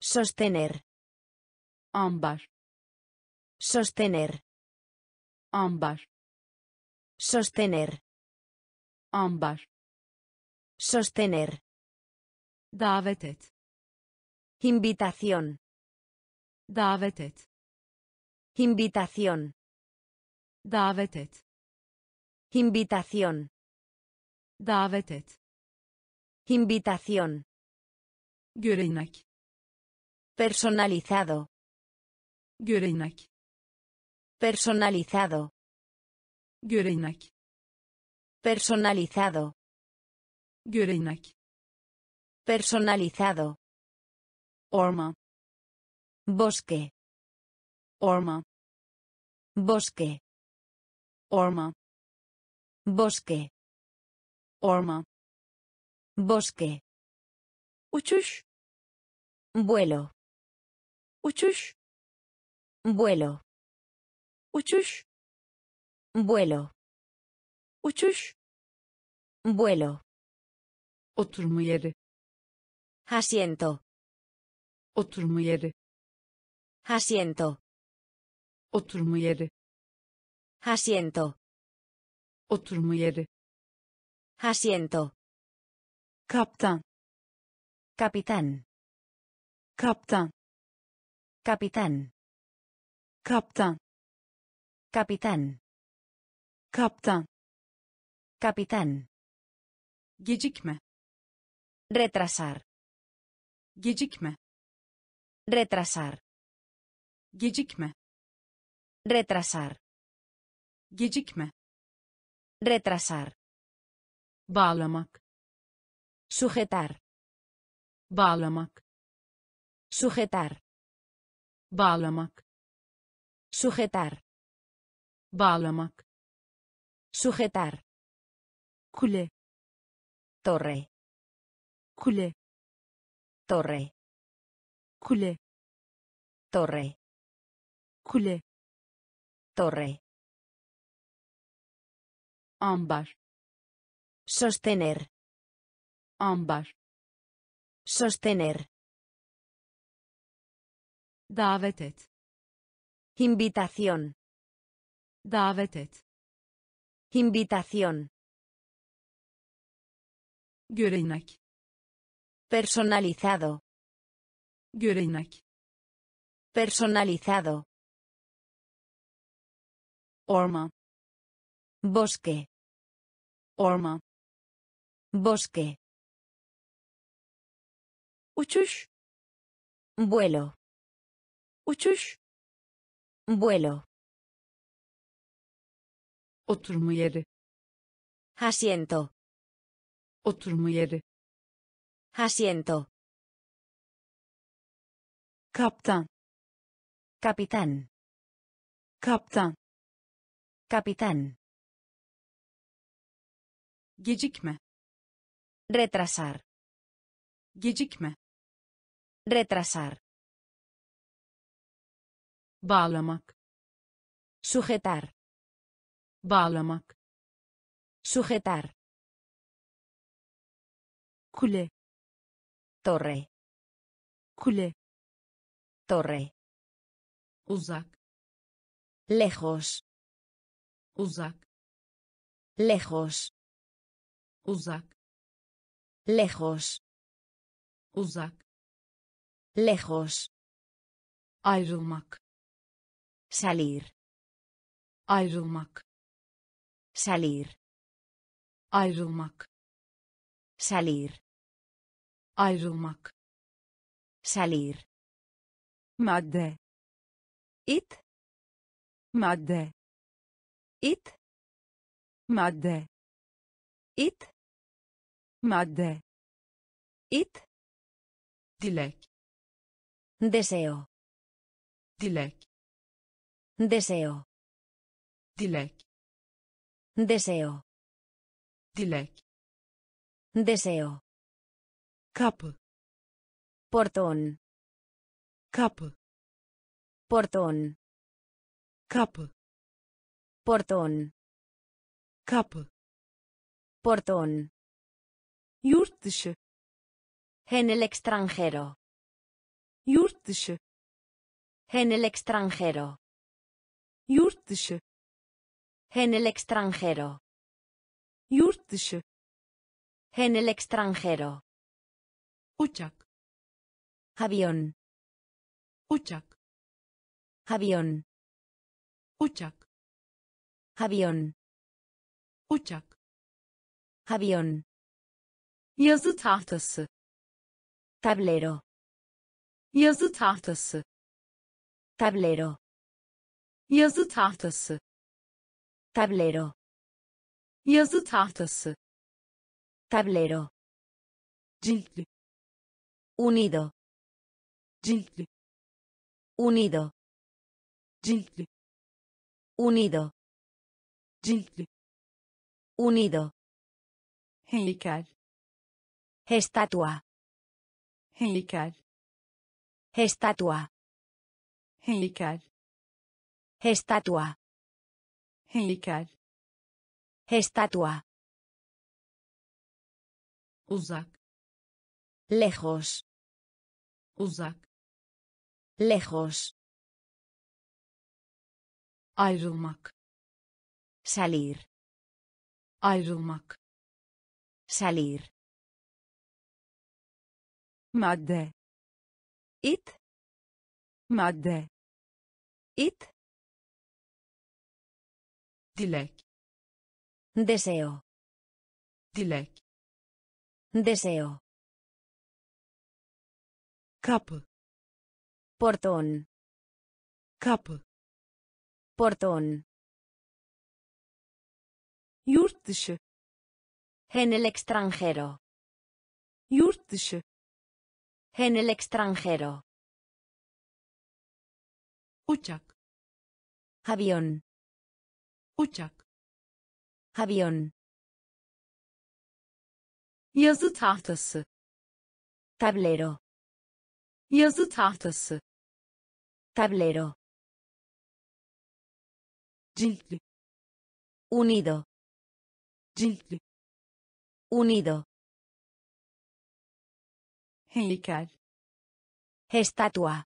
sostener. Ambar sostener. Ambar sostener. Ambar sostener. Davet et invitación. Davet et invitación. Davet et invitación. Davet et invitación görenek. Personalizado. Görenek. Personalizado. Görenek. Personalizado. Görenek. Personalizado. Orman bosque. Orman bosque. Orman bosque. Orman bosque. Uçuş vuelo. Uçuş vuelo. Uçuş vuelo. Uçuş vuelo. Oturma yeri asiento. Oturma yeri asiento. Oturma yeri asiento. Oturma yeri asiento. Kaptan capitán kaptan. Capitán kaptan. Capitán kaptan. Capitán gecikme. Retrasar. Gecikme. Retrasar. Gecikme. Retrasar. Gecikme. Retrasar. Bağlamak. Sujetar. Bağlamak sujetar. Bağlamak. Sujetar. Bağlamak. Sujetar. Kule. Torre. Kule. Torre. Kule. Torre. Kule. Torre. Ambar. Sostener. Ambar. Sostener davet et invitación. Davet et invitación. Görenek personalizado. Görenek personalizado. Orman bosque. Orman bosque. Uçuş. Vuelo uçuş vuelo. Oturma yeri. Asiento. Oturma yeri. Asiento. Kaptan. Capitán. Kaptan. Capitán. Gecikme. Retrasar. Gecikme. Retrasar bağlamak. Sujetar. Bağlamak. Sujetar. Kule. Torre. Kule. Torre. Uzak. Lejos. Uzak. Lejos. Uzak. Lejos. Uzak. Lejos. Ayrılmak salir. Ayrılmak. Salir. Ayrılmak. Salir. Ayrılmak. Salir. Madde. İt. Madde. İt. Madde. İt. Madde. İt. Dilek. Deseo. Dilek deseo. Dilek. Deseo. Dilek. Deseo. Kapı. Portón. Kapı. Portón. Kapı. Portón. Kapı. Portón. Yurt dışı. En el extranjero. Yurt dışı. En el extranjero. Yurt dışı. En el extranjero. Yurt dışı. En el extranjero. Uçak. Avión. Uçak. Avión. Uçak. Avión. Uçak. Avión. Yazı tahtası. Tablero. Yazı tahtası. Tablero. Yazı tahtası. Tablero. Yazı tahtası. Tablero. Ciltli. Unido. Ciltli. Unido. Ciltli. Unido. Ciltli. Unido. Heykel. Estatua. Heykel. Estatua. Heykel. Estatua. Heykel. Estatua. Uzak. Lejos. Uzak. Lejos. Ayrılmak. Salir. Ayrılmak. Salir. Madde. It. Madde. It. Dilek. Deseo. Dilek. Deseo. Kapı. Portón. Kapı. Portón. Yurt dışı. En el extranjero. Yurt dışı. En el extranjero. Uçak. Avión. Uçak. Avión. Yazı tahtası. Tablero. Yazı tahtası. Tablero. Ciltli. Unido. Ciltli. Unido. Heykel. Estatua.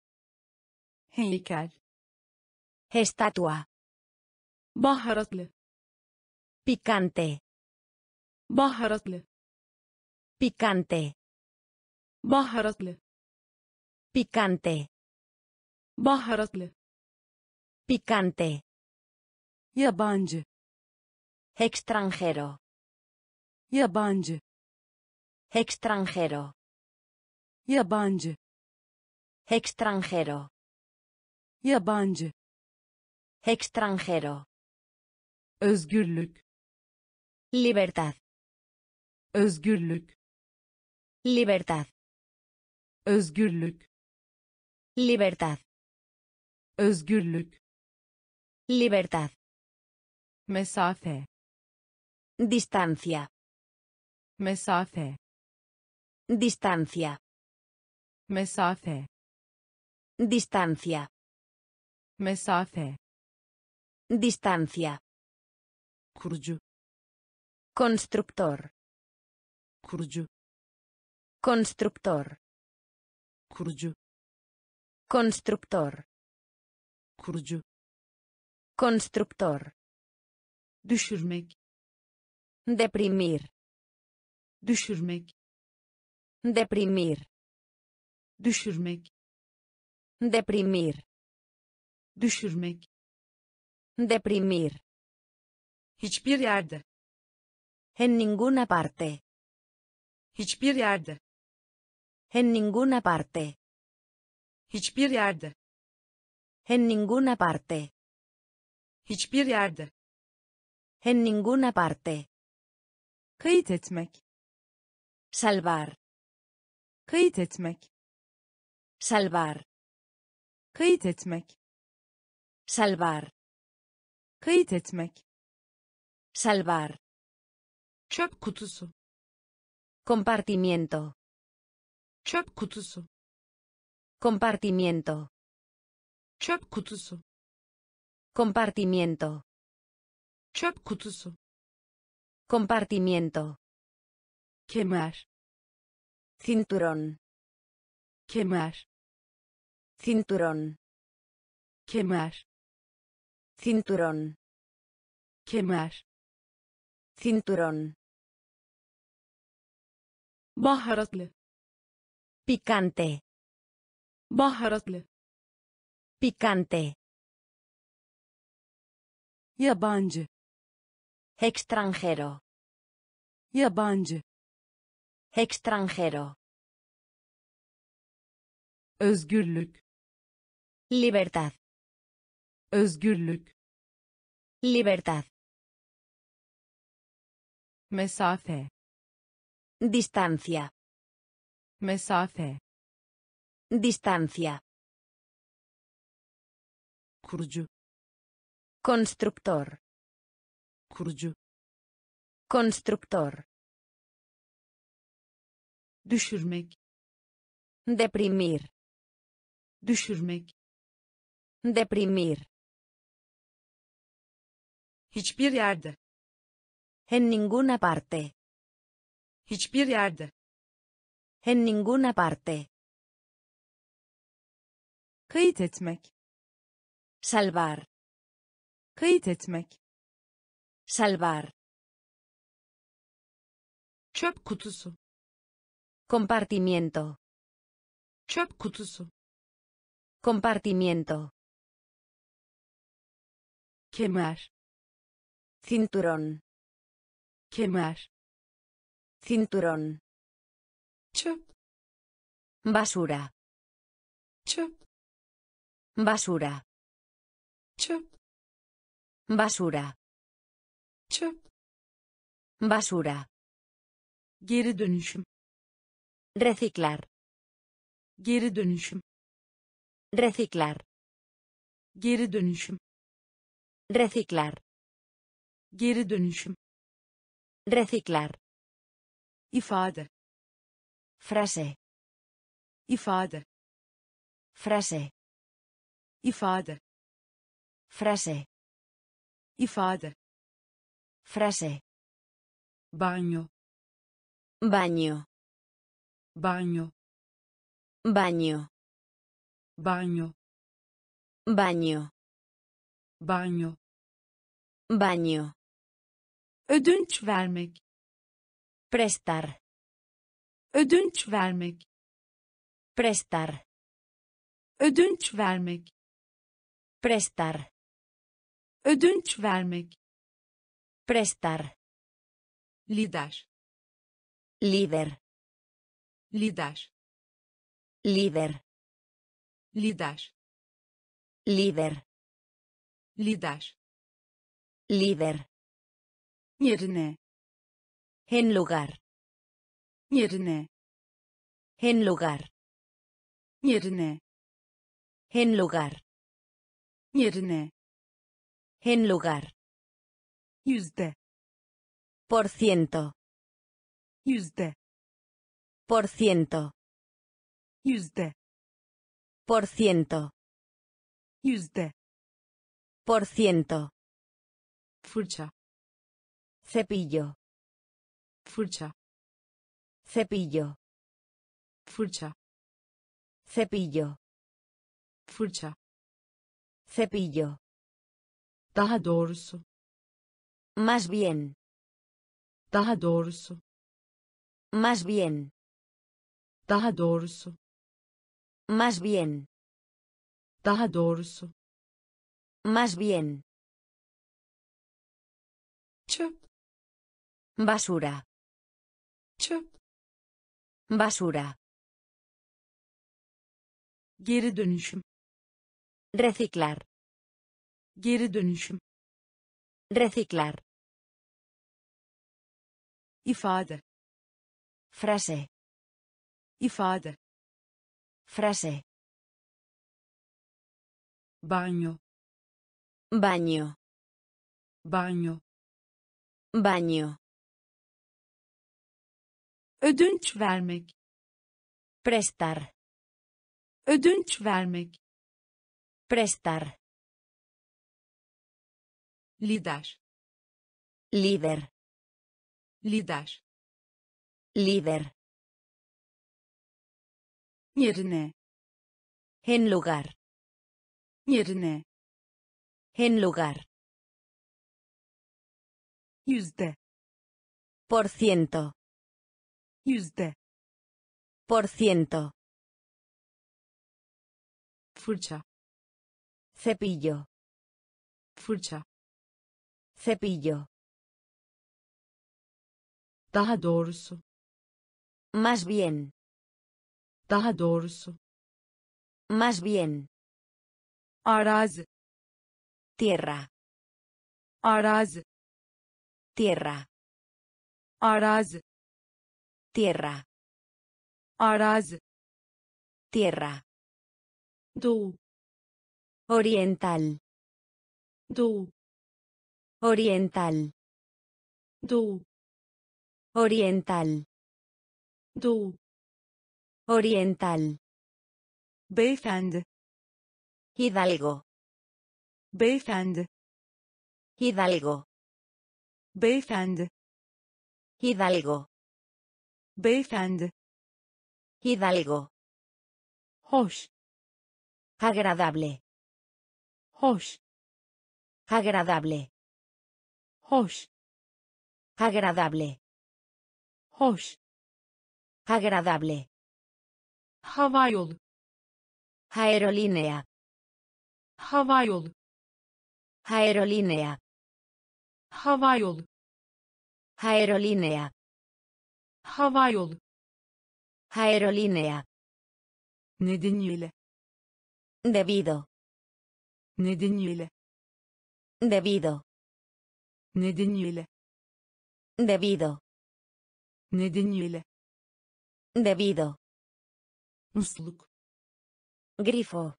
Heykel. Estatua. Baharatlı. Picante. Baharatlı. Picante. Baharatlı. Picante. Baharatlı. Picante. Yabancı. Extranjero. Yabancı. Extranjero. Yabancı. Extranjero. Yabancı. Extranjero. Özgürlük. Libertad. Özgürlük. Libertad. Özgürlük. Libertad. Özgürlük. Libertad. Mesafe. Distancia. Mesafe. Distancia. Mesafe. Distancia. Mesafe. Distancia. Kurucu. Constructor. Kurucu. Constructor. Kurucu. Constructor. Kurucu. Constructor. Düşürmek. Deprimir. Düşürmek. Deprimir. Düşürmek. Deprimir. Düşürmek. Deprimir. Hiçbir yerde. En ninguna parte. Hiçbir yerde. En ninguna parte. Hiçbir yerde. En ninguna parte. Hiçbir yerde. En ninguna parte. Kayıt etmek. Salvar. Kayıt etmek. Salvar. Kayıt etmek. Salvar. Kayıt etmek. Salvar. Çöp kutusu. Compartimiento. Çöp kutusu. Compartimiento. Çöp kutusu. Compartimiento. Çöp kutusu. Compartimiento. Kemer. Cinturón. kemer Cinturón. kemer Cinturón. kemer Cinturón. Picante. baharatlı Picante. yabancı Extranjero. yabancı Extranjero. özgürlük Libertad. özgürlük Libertad. Mesafe Distancia. mesafe Distancia. kurucu Constructor. kurucu Constructor. düşürmek Deprimir. düşürmek Deprimir. hiçbir yerde En ninguna parte. hiçbir yerde En ninguna parte. kayıt etmek Salvar. kayıt etmek Salvar. çöp kutusu Compartimiento. çöp kutusu Compartimiento. kemer Cinturón. Kemer Cinturón. çöp Basura. çöp Basura. çöp Basura. çöp Basura. geri dönüşüm Reciclar. geri dönüşüm Reciclar. geri dönüşüm Reciclar. geri dönüşüm Reciclar. Ifade. Frase. Ifade. Frase. Ifade. Frase. Ifade. Frase. Bagno. Bagno. Bagno. Bagno. Bagno. Bagno. Bagno. Bagno. Ödünç vermek Prestar. ödünç vermek Prestar. ödünç vermek Prestar. ödünç vermek Prestar. lider Líder. lider Líder. lider Líder. lider Líder. Yerine En lugar. yerine En lugar. yerine En lugar. yerine En lugar. yüzde Por ciento. yüzde Por ciento. yüzde Por ciento. yüzde Por ciento. fırça Cepillo. fırça Cepillo. fırça Cepillo. fırça Cepillo. daha doğrusu Más bien. daha doğrusu Más bien. daha doğrusu Más bien. daha doğrusu Más bien. çöp Basura. çöp Basura. geri dönüşüm Reciclar. geri dönüşüm Reciclar. ifade Frase. ifade Frase. banyo Baño. banyo Baño. Ödünç vermek Prestar. ödünç vermek Prestar. lider Líder. lider Líder. yerine En lugar. yerine En lugar. yüzde Por ciento. Yüzde Por ciento. fırça Cepillo. fırça Cepillo. daha doğrusu Más bien. daha doğrusu Más bien. arazi Tierra. arazi Tierra. arazi Tierra. arazi Tierra. doğu Oriental. doğu Oriental. doğu Oriental. doğu Oriental. Hidalgo. beyefendi Hidalgo. beyefendi Hidalgo. Beyefendi Hidalgo. hoş Agradable. hoş Agradable. hoş Agradable. hoş Agradable. hava yolu Aerolínea. hava yolu Aerolínea. hava yolu Aerolínea. Hava yolu Aerolínea. nedeniyle Debido. nedeniyle Debido. nedeniyle Debido. nedeniyle Debido. musluk Grifo.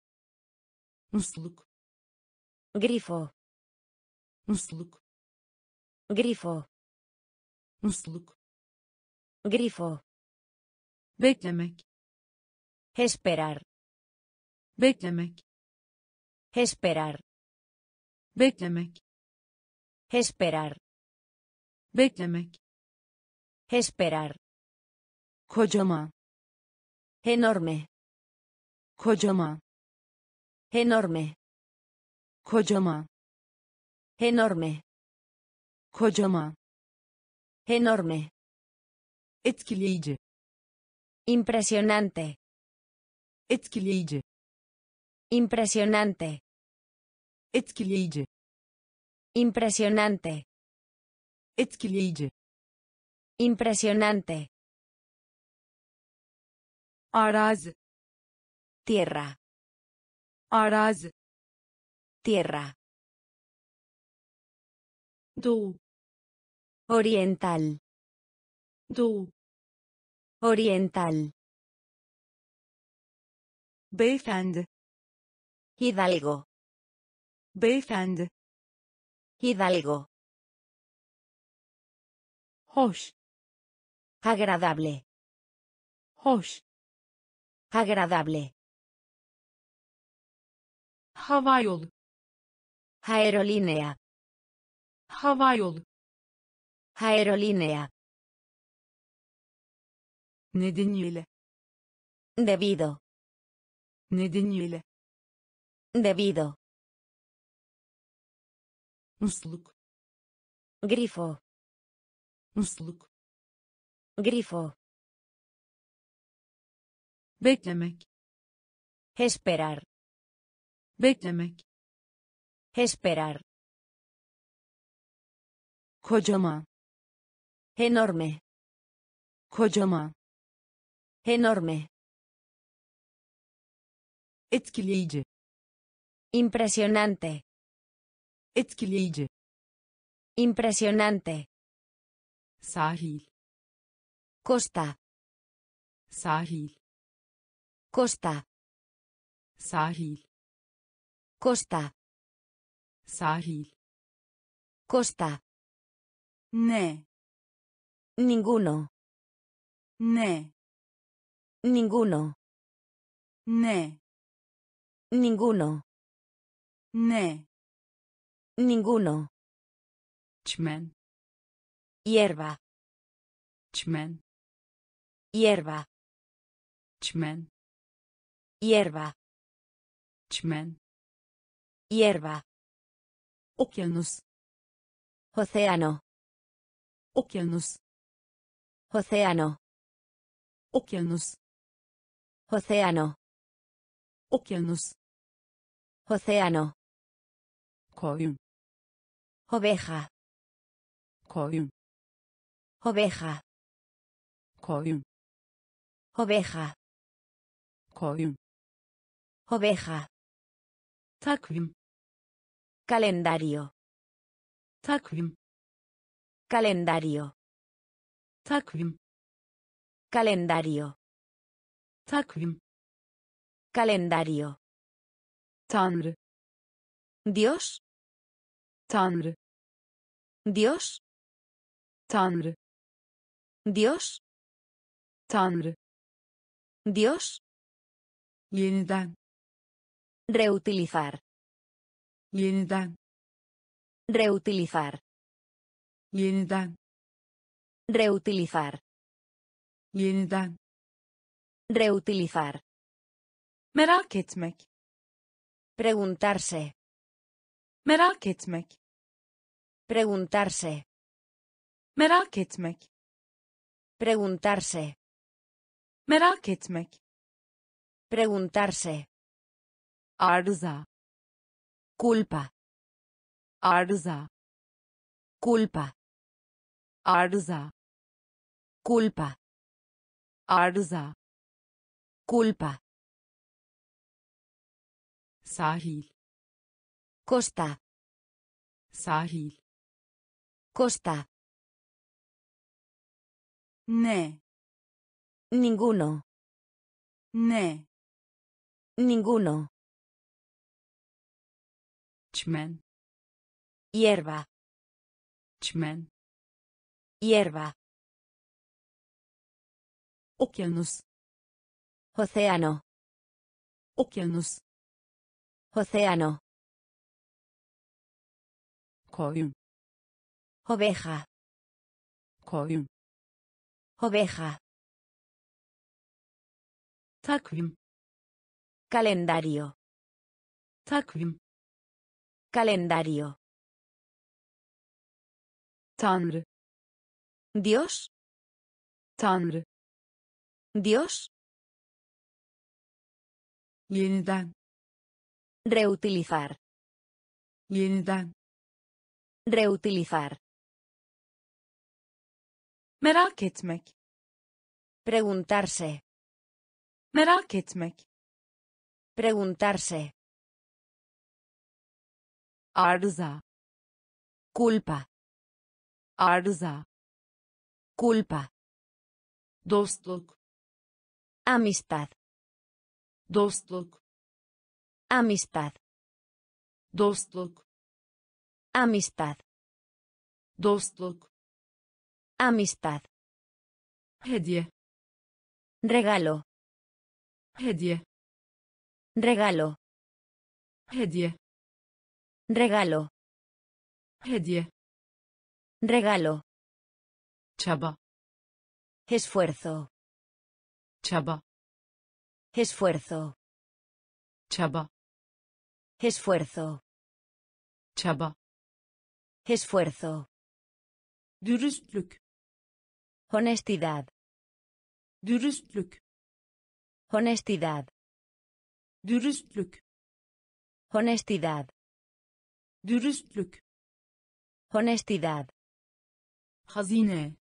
musluk Grifo. musluk Grifo. musluk Grifo. beklemek Esperar. beklemek Esperar. beklemek Esperar. beklemek Esperar. kocaman Enorme. kocaman Enorme. kocaman Enorme. kocaman Enorme. Etkileyici Impresionante. etkileyici Impresionante. etkileyici Impresionante. etkileyici Impresionante. arazi Tierra. arazi Tierra. doğu Oriental. Oriental. beyefendi Hidalgo. beyefendi Hidalgo. hoş Agradable. hoş Agradable. hava yolu Aerolínea. hava yolu Aerolínea. Nedeniyle Debido. nedeniyle Debido. musluk Grifo. musluk Grifo. beklemek Esperar. beklemek Esperar. kocaman Enorme. kocaman Enorme. etkileyici Impresionante. etkileyici Impresionante. sahil Costa. sahil Costa. sahil Costa. sahil Costa. ne Ninguno. ne Ninguno. ne. Ninguno. ne. Ninguno. çmen Hierba. çmen Hierba. çmen hierba, çmen, hierba, okyanus, océano, okyanus, océano, okyanus, océano, okyanus, océano, koyun, oveja, koyun, oveja, koyun, oveja, koyun, oveja, takvim, calendario, takvim, calendario, takvim, calendario, takvim, calendario, tanrı, Dios, tanrı, Dios, tanrı, Dios, tanrı, Dios, yeniden, reutilizar, yeniden, reutilizar, yeniden, reutilizar, yeniden, reutilizar, merak etmek, preguntarse, merak etmek, preguntarse, merak etmek, preguntarse, merak etmek, preguntarse, arıza, culpa, arıza, culpa, arıza, culpa, arıza, culpa, sahil, costa, sahil, costa, ne, ninguno, ne, ninguno, çmen, hierba, çmen, hierba, okyanus, océano, okyanus, océano, koyun, oveja, koyun, oveja, takvim, calendario, takvim, calendario, tanrı, Dios, tanrı, Dios, yeniden, reutilizar, yeniden, reutilizar, merak etmek, preguntarse, merak etmek, preguntarse, arıza, culpa, arıza, culpa, dostluk, amistad, dostluk, amistad, dostluk, amistad, dostluk, amistad, hediye, regalo, hediye, regalo, hediye, regalo, hediye, regalo, çaba, esfuerzo, çaba, esfuerzo, çaba, esfuerzo, çaba, esfuerzo, dürüstlük, honestidad, dürüstlük, honestidad, dürüstlük, honestidad, dürüstlük, honestidad, hazine,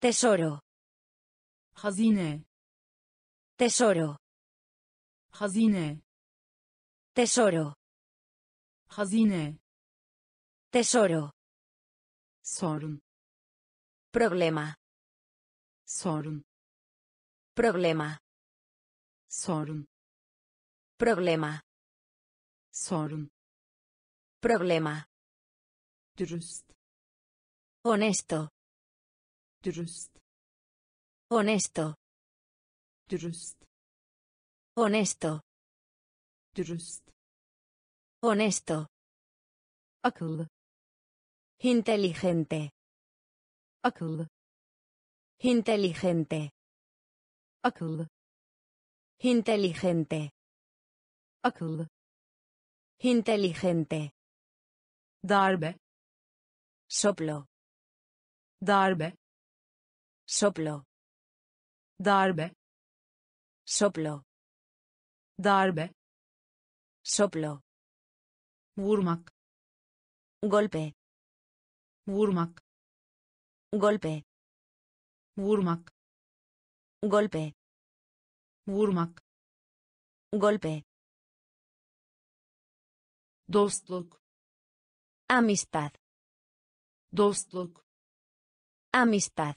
tesoro, hazine, tesoro, hazine, tesoro, hazine, tesoro, sorun, problema, sorun, problema, sorun, problema, sorun, problema, dürüst, honesto, dürüst, honesto, dürüst, honesto, dürüst, honesto, akıllı, inteligente, akıllı, inteligente, akıllı, Inteligente. akıllı. Inteligente. darbe. Soplo. darbe. Soplo. darbe Soplo. darbe Soplo. vurmak Golpe. vurmak Golpe. vurmak Golpe. vurmak Golpe. dostluk Amistad. dostluk Amistad.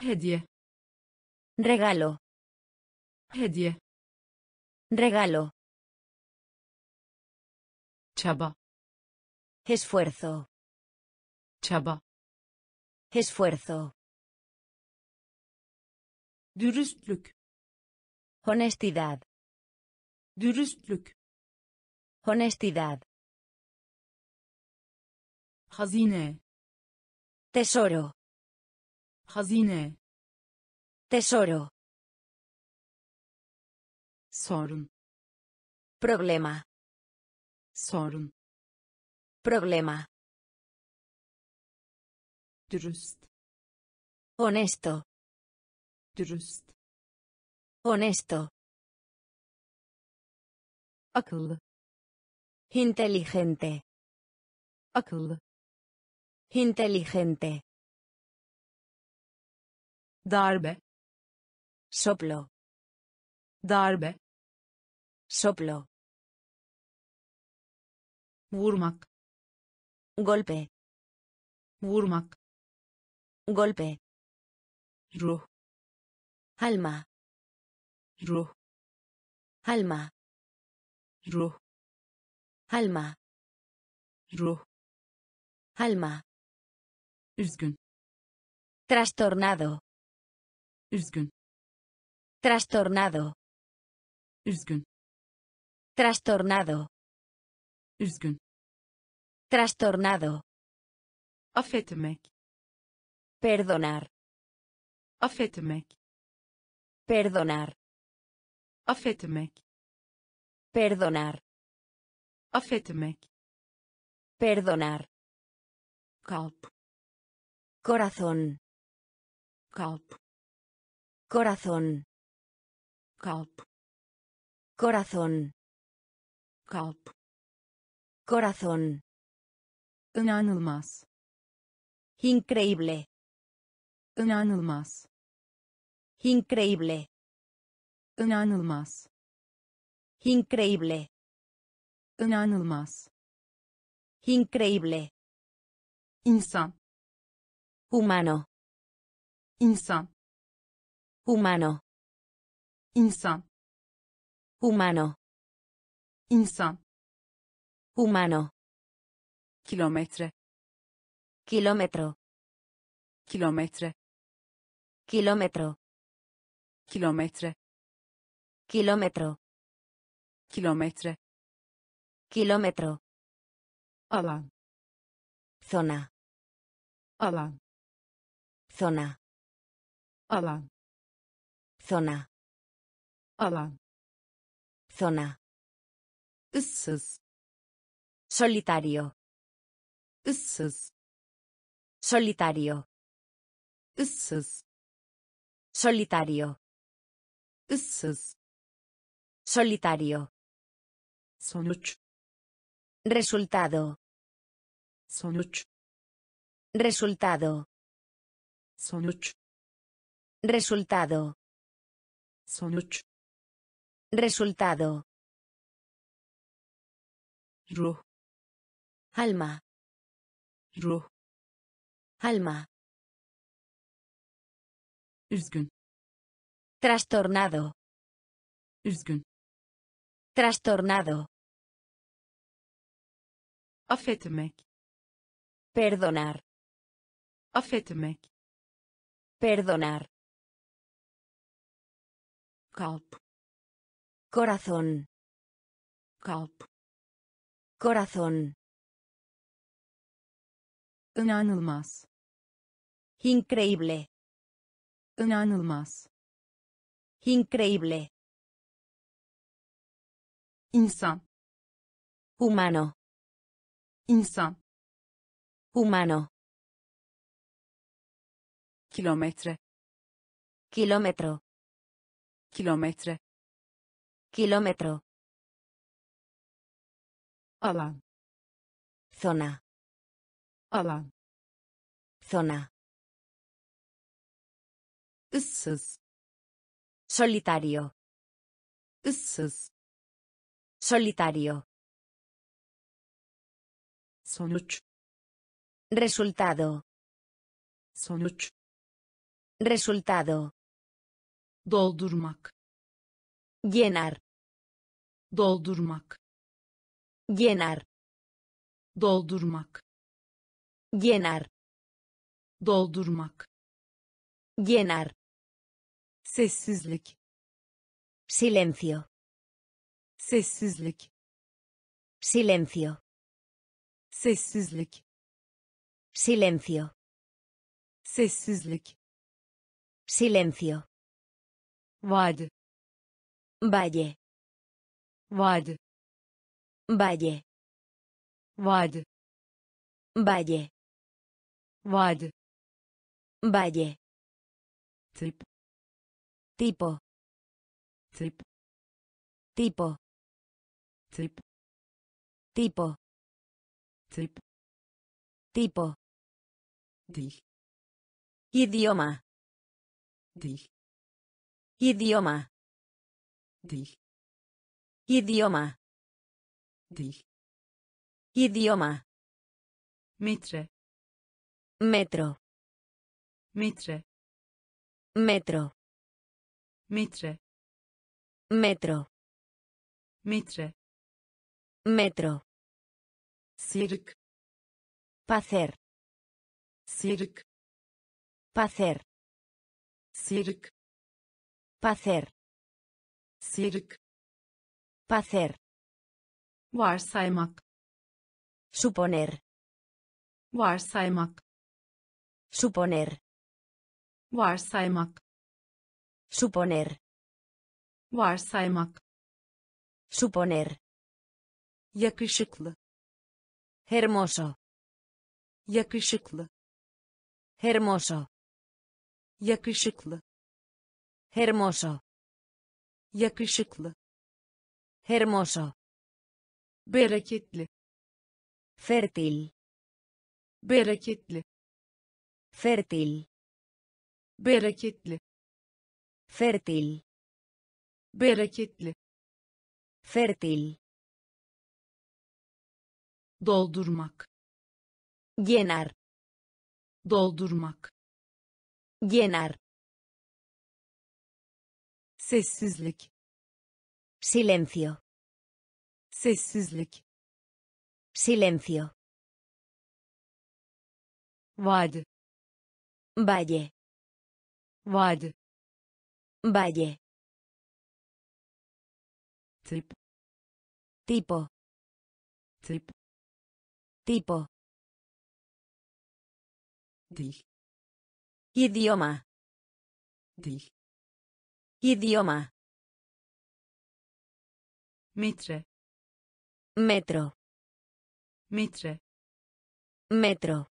hediye Regalo. hediye Regalo. çaba Esfuerzo. çaba Esfuerzo. dürüstlük Honestidad. dürüstlük Honestidad. hazine Tesoro. hazine Tesoro. sorun Problema. sorun Problema. dürüst Honesto. dürüst Honesto. akıllı Inteligente. akıllı Inteligente. darbe Soplo. darbe Soplo. vurmak Golpe. vurmak Golpe. ruh Alma. ruh Alma. ruh Alma. ruh Alma. üzgün Trastornado. üzgün Trastornado. üzgün Trastornado. üzgün Trastornado. affetmek Perdonar. affetmek Perdonar. affetmek Perdonar. affetmek Perdonar. kalp Corazón. kalp Corazón. Kalp Corazón. kalp Corazón. inanılmaz Increíble. inanılmaz Increíble. inanılmaz Increíble. inanılmaz Increíble. insan Humano. insan Humano. Insan Humano. insan Humano. kilometre Kilómetro. kilometre Kilómetro. kilometre Kilómetro. kilometre Kilómetro. alan Zona. alan Zona. alan Zona. Alan Zona. ıssız Solitario. ıssız Solitario. ıssız Solitario. ıssız Solitario. sonuç Resultado. sonuç Resultado. sonuç Resultado. sonuç Resultado. ruh Alma. ruh Alma. üzgün Trastornado. üzgün Trastornado. affetmek Perdonar. affetmek Perdonar. kalp Corazón. kalp Corazón. inanılmaz Increíble. inanılmaz Increíble. insan Humano. insan Humano. kilometre Kilómetro. kilometre Kilómetro. alan Zona. alan Zona. ıssız Solitario. ıssız Solitario. sonuç Resultado. sonuç Resultado. doldurmak Llenar. Doldurmak Llenar. doldurmak Llenar. doldurmak Llenar. sessizlik Silencio. sessizlik Silencio. sessizlik Silencio. sessizlik Silencio. vadi Valle. Vadi Valle. vadi Valle. vadi Valle. tip Tipo. tip Tipo. tip Tipo. tip Tipo. Idioma. Idioma. Idioma. dil Idioma. metre Metro. metre Metro. metre Metro. metre Metro. sirk Pacer. sirk Pacer. sirk Pacer. sirk Pacer. varsaymak Suponer. varsaymak Suponer. varsaymak Suponer. varsaymak Suponer. yakışıklı Hermoso. yakışıklı Hermoso. yakışıklı Hermoso. yakışıklı Hermoso. bereketli Fértil. bereketli Fértil. bereketli Fértil. bereketli Fértil. doldurmak Llenar. doldurmak Llenar. sessizlik Silencio. sessizlik Silencio. vadi Valle. vadi Valle. tip Tipo. tip Tipo. dil Idioma. dil Idioma. Metre Metro. metre Metro.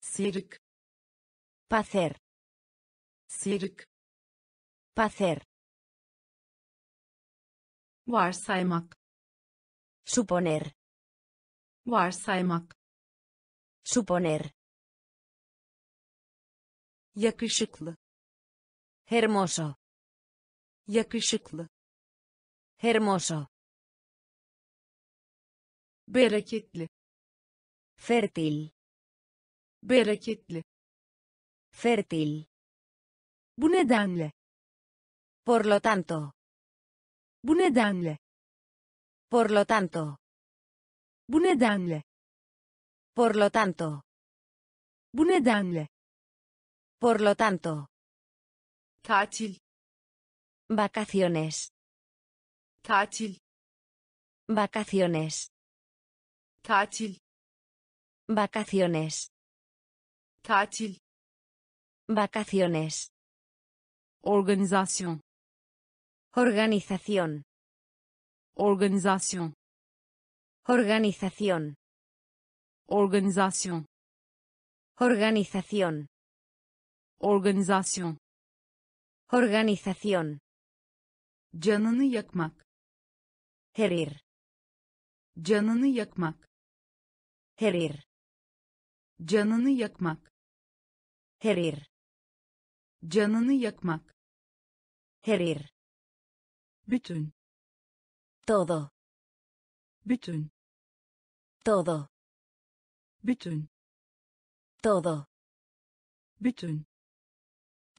sirk Pacer. sirk Pacer. varsaymak Suponer. varsaymak Suponer. yakışıklı Hermoso. yakışıklı Hermoso. bereketli Fértil. bereketli Fértil. bu nedenle Por lo tanto. bu nedenle Por lo tanto. bu nedenle Por lo tanto. bu nedenle Por lo tanto. tatil Vacaciones. Tatil Vacaciones. tatil Vacaciones. tatil Vacaciones. organizasyon Organización. organizasyon Organización. organizasyon Organización. organizasyon Organización. canını yakmak Herir. canını yakmak Herir. canını yakmak Herir. canını yakmak Herir. bütün Todo. bütün Todo. bütün Todo. bütün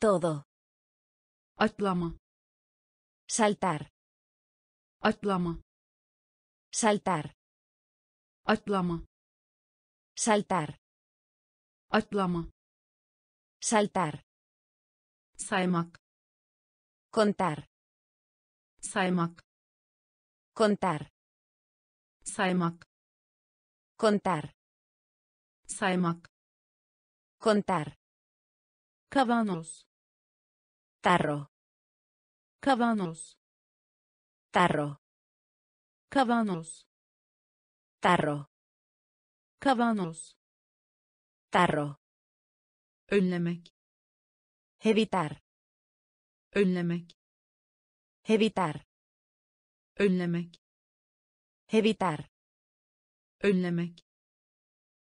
Todo. atlama Saltar. Atlama Saltar. atlama Saltar. atlama Saltar. saymak Contar. saymak Contar. saymak Contar. saymak Contar. kavanoz Tarro. kavanoz Tarro. kavanoz Tarro. kavanoz Tarro. önlemek Evitar. önlemek Evitar. önlemek Evitar. önlemek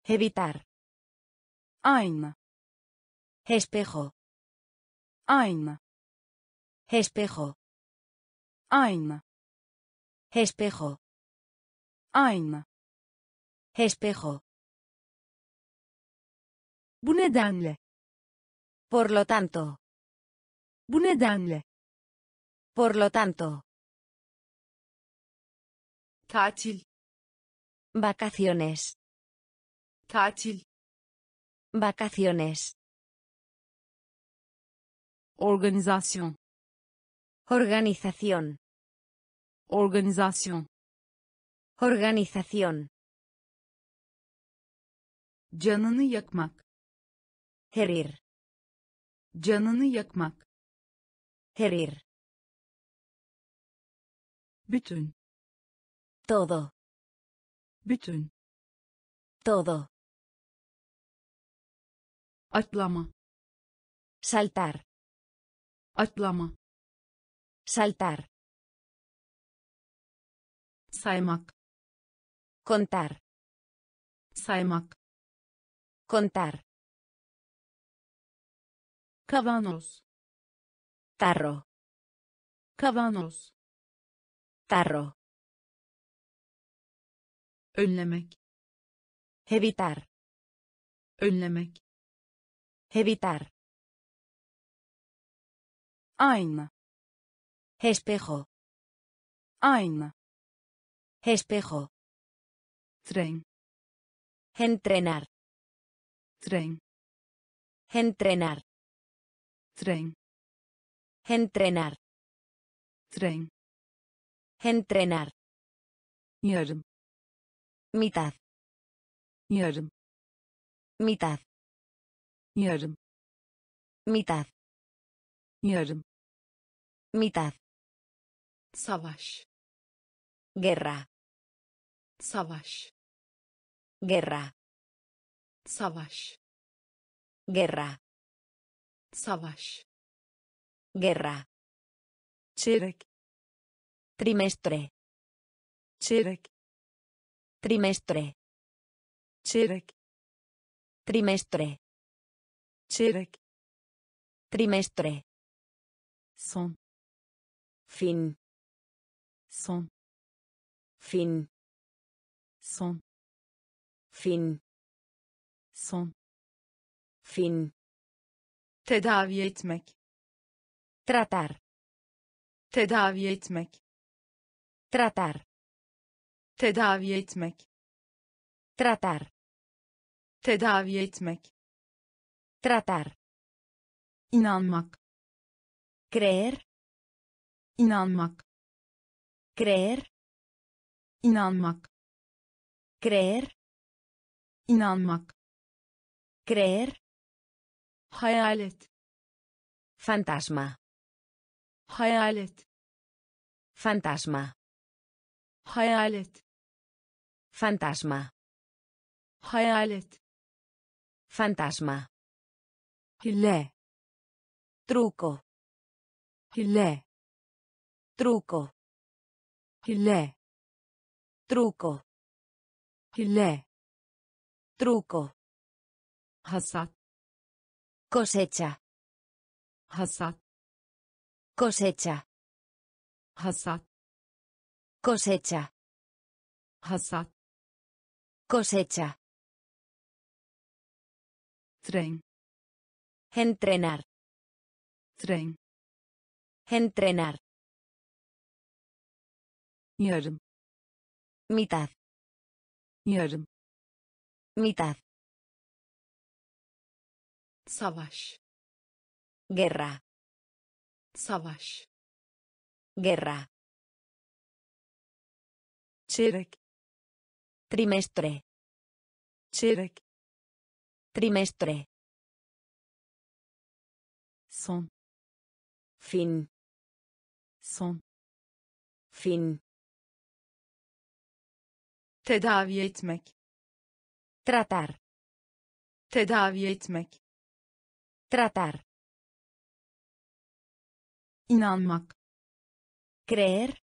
Evitar. ayna Espejo. ayna Espejo. ayna Espejo. ayna Espejo. bu nedenle Por lo tanto. bu nedenle Por lo tanto. tatil Vacaciones. tatil Vacaciones. organizasyon Organización. Organizasyon Organización. canını yakmak Herir. canını yakmak Herir. bütün Todo. bütün Todo. atlama Saltar. atlama Saltar. Saymak Contar. saymak Contar. kavanoz Tarro. kavanoz Tarro. önlemek Evitar. önlemek Evitar. ayna Espejo. ayna Espejo. tren Entrenar. tren Entrenar. tren Entrenar. tren Entrenar. yarım Mitad. yarım Mitad. yarım Mitad. yarım Mitad. savaş Guerra. Savaş Guerra. savaş Guerra. savaş Guerra. çeyrek Trimestre. çeyrek Trimestre. çeyrek Trimestre. çeyrek Trimestre. son Fin. son Fin. Son Fin. son Fin. tedavi etmek Tratar. tedavi etmek Tratar. tedavi etmek Tratar. tedavi etmek Tratar. inanmak Creer. inanmak Creer. inanmak Creer. inanmak Creer. hayal et Fantasma. hayalet Fantasma. hayalet Fantasma. hayalet Fantasma. hile Truco. hile Truco. hile Truco. Hile Truco. hasat Cosecha. hasat Cosecha. hasat Cosecha. hasat Cosecha. tren Entrenar. tren Entrenar. yarım Mitad. Yarım Mitad. savaş Guerra. savaş Guerra. çeyrek Trimestre. çeyrek Trimestre. son Fin. son Fin. Tedavi etmek Tratar. tedavi etmek Tratar. inanmak Creer.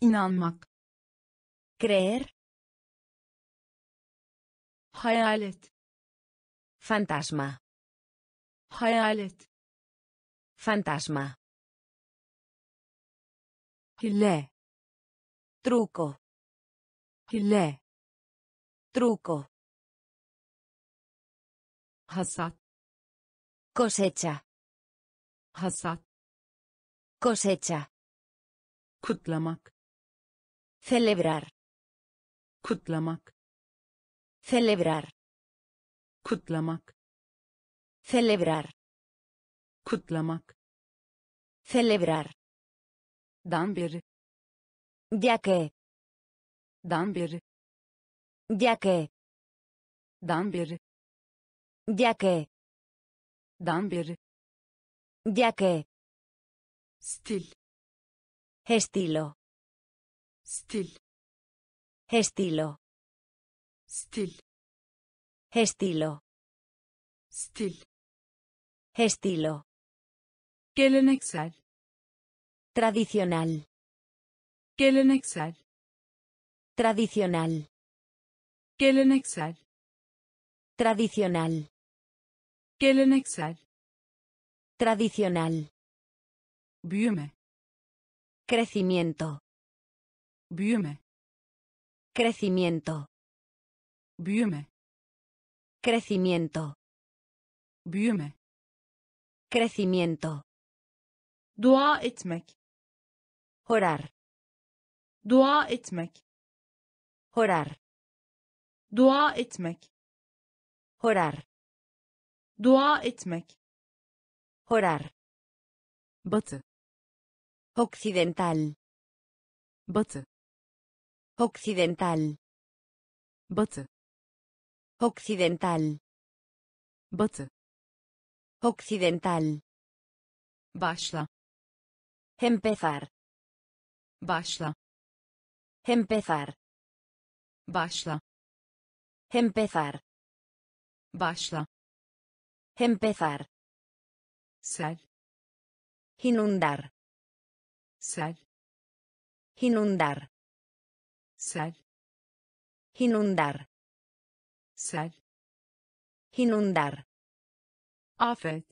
inanmak Creer. hayalet Fantasma. hayalet Fantasma. hile Truco. Hile Truco. hasat Cosecha. hasat Cosecha. kutlamak Celebrar. kutlamak Celebrar. kutlamak Celebrar. kutlamak Celebrar. dan beri Ya que. Dan beri Ya que. dan beri Ya que. dan beri Ya que. stil Estilo. stil Estilo. stil Estilo. stil Estilo. geleneksel Tradicional. geleneksel Tradicional. geleneksel Tradicional. geleneksel Tradicional. büyüme Crecimiento. büyüme Crecimiento. büyüme Crecimiento. büyüme Crecimiento. dua etmek Orar. dua etmek Orar. dua etmek Orar. dua etmek Orar. batı Occidental. batı Occidental. batı Occidental. batı Occidental. başla Empezar. başla Empezar. Başla Empezar. başla Empezar. sel Inundar. sel Inundar. sel Inundar. sel Inundar. afet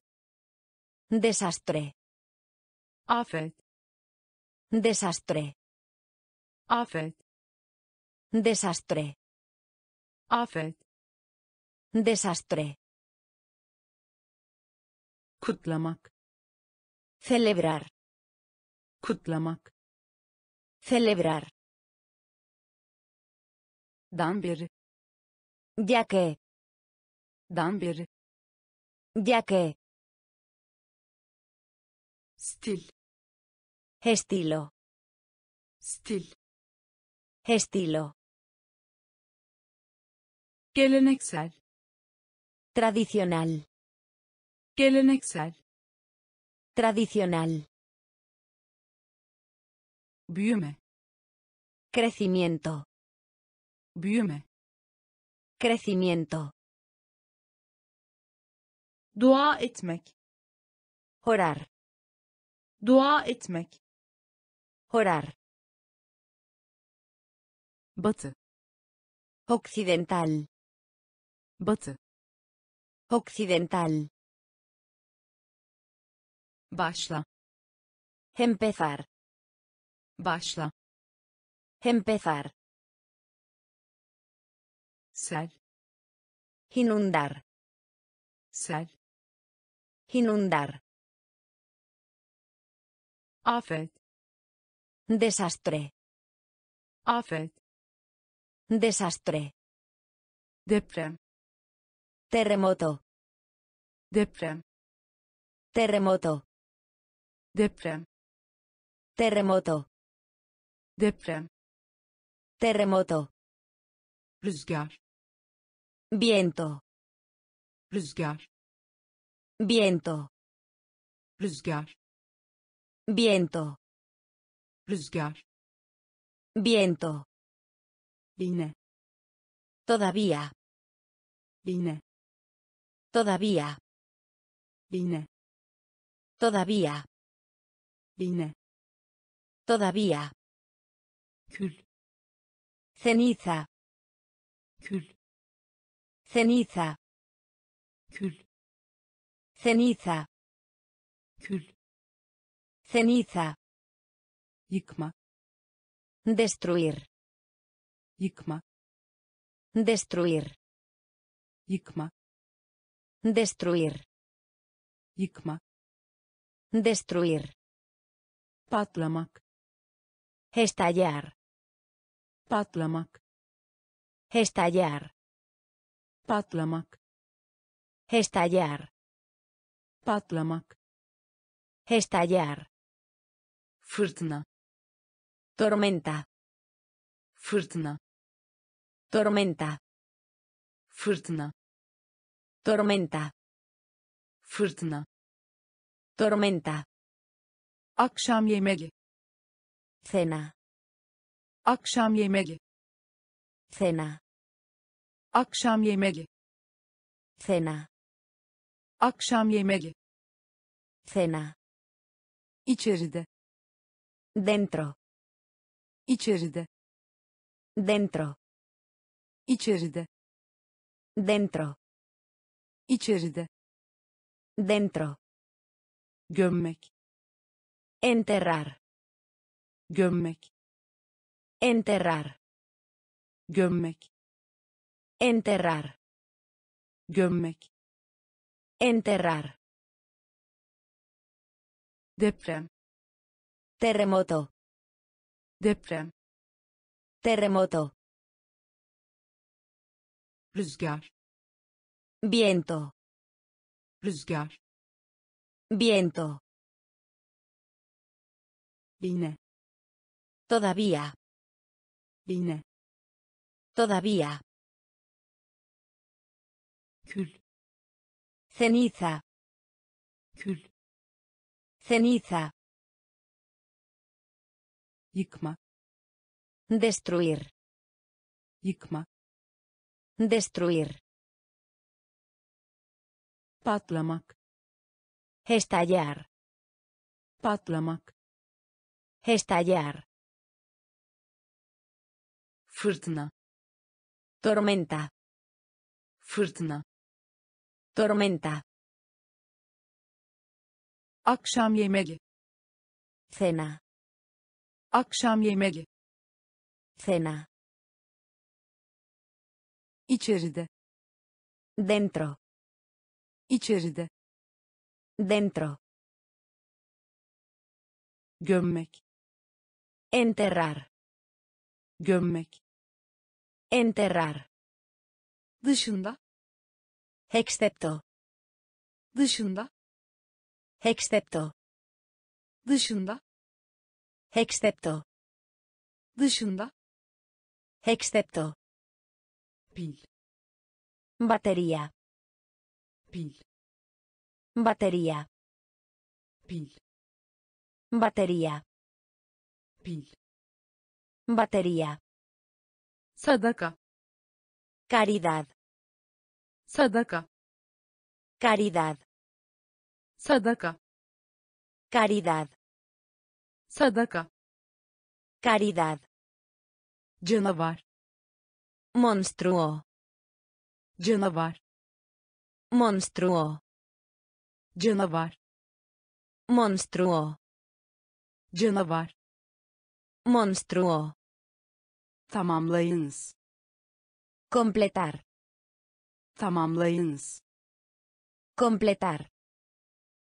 Desastre. afet Desastre. afet Desastre. afet Desastre. kutlamak Celebrar. kutlamak Celebrar. dan beri Ya que. dan beri Ya que. stil Estilo. stil Estilo. Geleneksel Tradicional. geleneksel Tradicional. büyüme Crecimiento. büyüme Crecimiento. Dua etmek. Orar. Dua etmek. Orar. batı Occidental. Batı Occidental. başla Empezar. başla Empezar. sel Inundar. sel Inundar. afet Desastre. afet Desastre. deprem Terremoto. deprem Terremoto. deprem Terremoto. deprem Terremoto. rüzgar Viento. rüzgar Viento. rüzgar Viento. rüzgar Viento. iğne Todavía. iğne Todavía. iğne Todavía. iğne Todavía. kül Ceniza. kül Ceniza. kül Ceniza. kül Ceniza. yıkma Destruir. yıkma Destruir. yıkma Destruir. yıkma Destruir. patlamak Estallar. patlamak Estallar. patlamak Estallar. patlamak Estallar. fırtına Tormenta. fırtına Tormenta. fırtına Tormenta. fırtına Tormenta. akşam yemeği Cena. akşam yemeği Cena. akşam yemeği Cena. akşam yemeği Cena. içeride Dentro. içeride Dentro. içeride Dentro. İçeride Dentro. gömmek Enterrar. gömmek Enterrar. gömmek Enterrar. gömmek Enterrar. deprem Terremoto. deprem Terremoto. rüzgar Viento. rüzgar Viento. iğne Todavía. iğne Todavía. kül Ceniza. kül Ceniza. yıkma Destruir. yıkma Destruir. Patlamak Estallar. patlamak Estallar. fırtına Tormenta. fırtına Tormenta. akşam yemeği Cena. akşam yemeği Cena. içeride Dentro. İçeride Dentro. gömmek Enterrar. gömmek Enterrar. dışında Excepto. dışında Excepto. dışında Excepto. dışında Excepto. pil Batería. Pil Batería. pil Batería. pil Batería. sadaka Caridad. sadaka Caridad. sadaka Caridad. sadaka Caridad. canavar Monstruo. canavar Monstruo. canavar Monstruo. canavar Monstruo. tamamlayınız Completar. tamamlayınız Completar.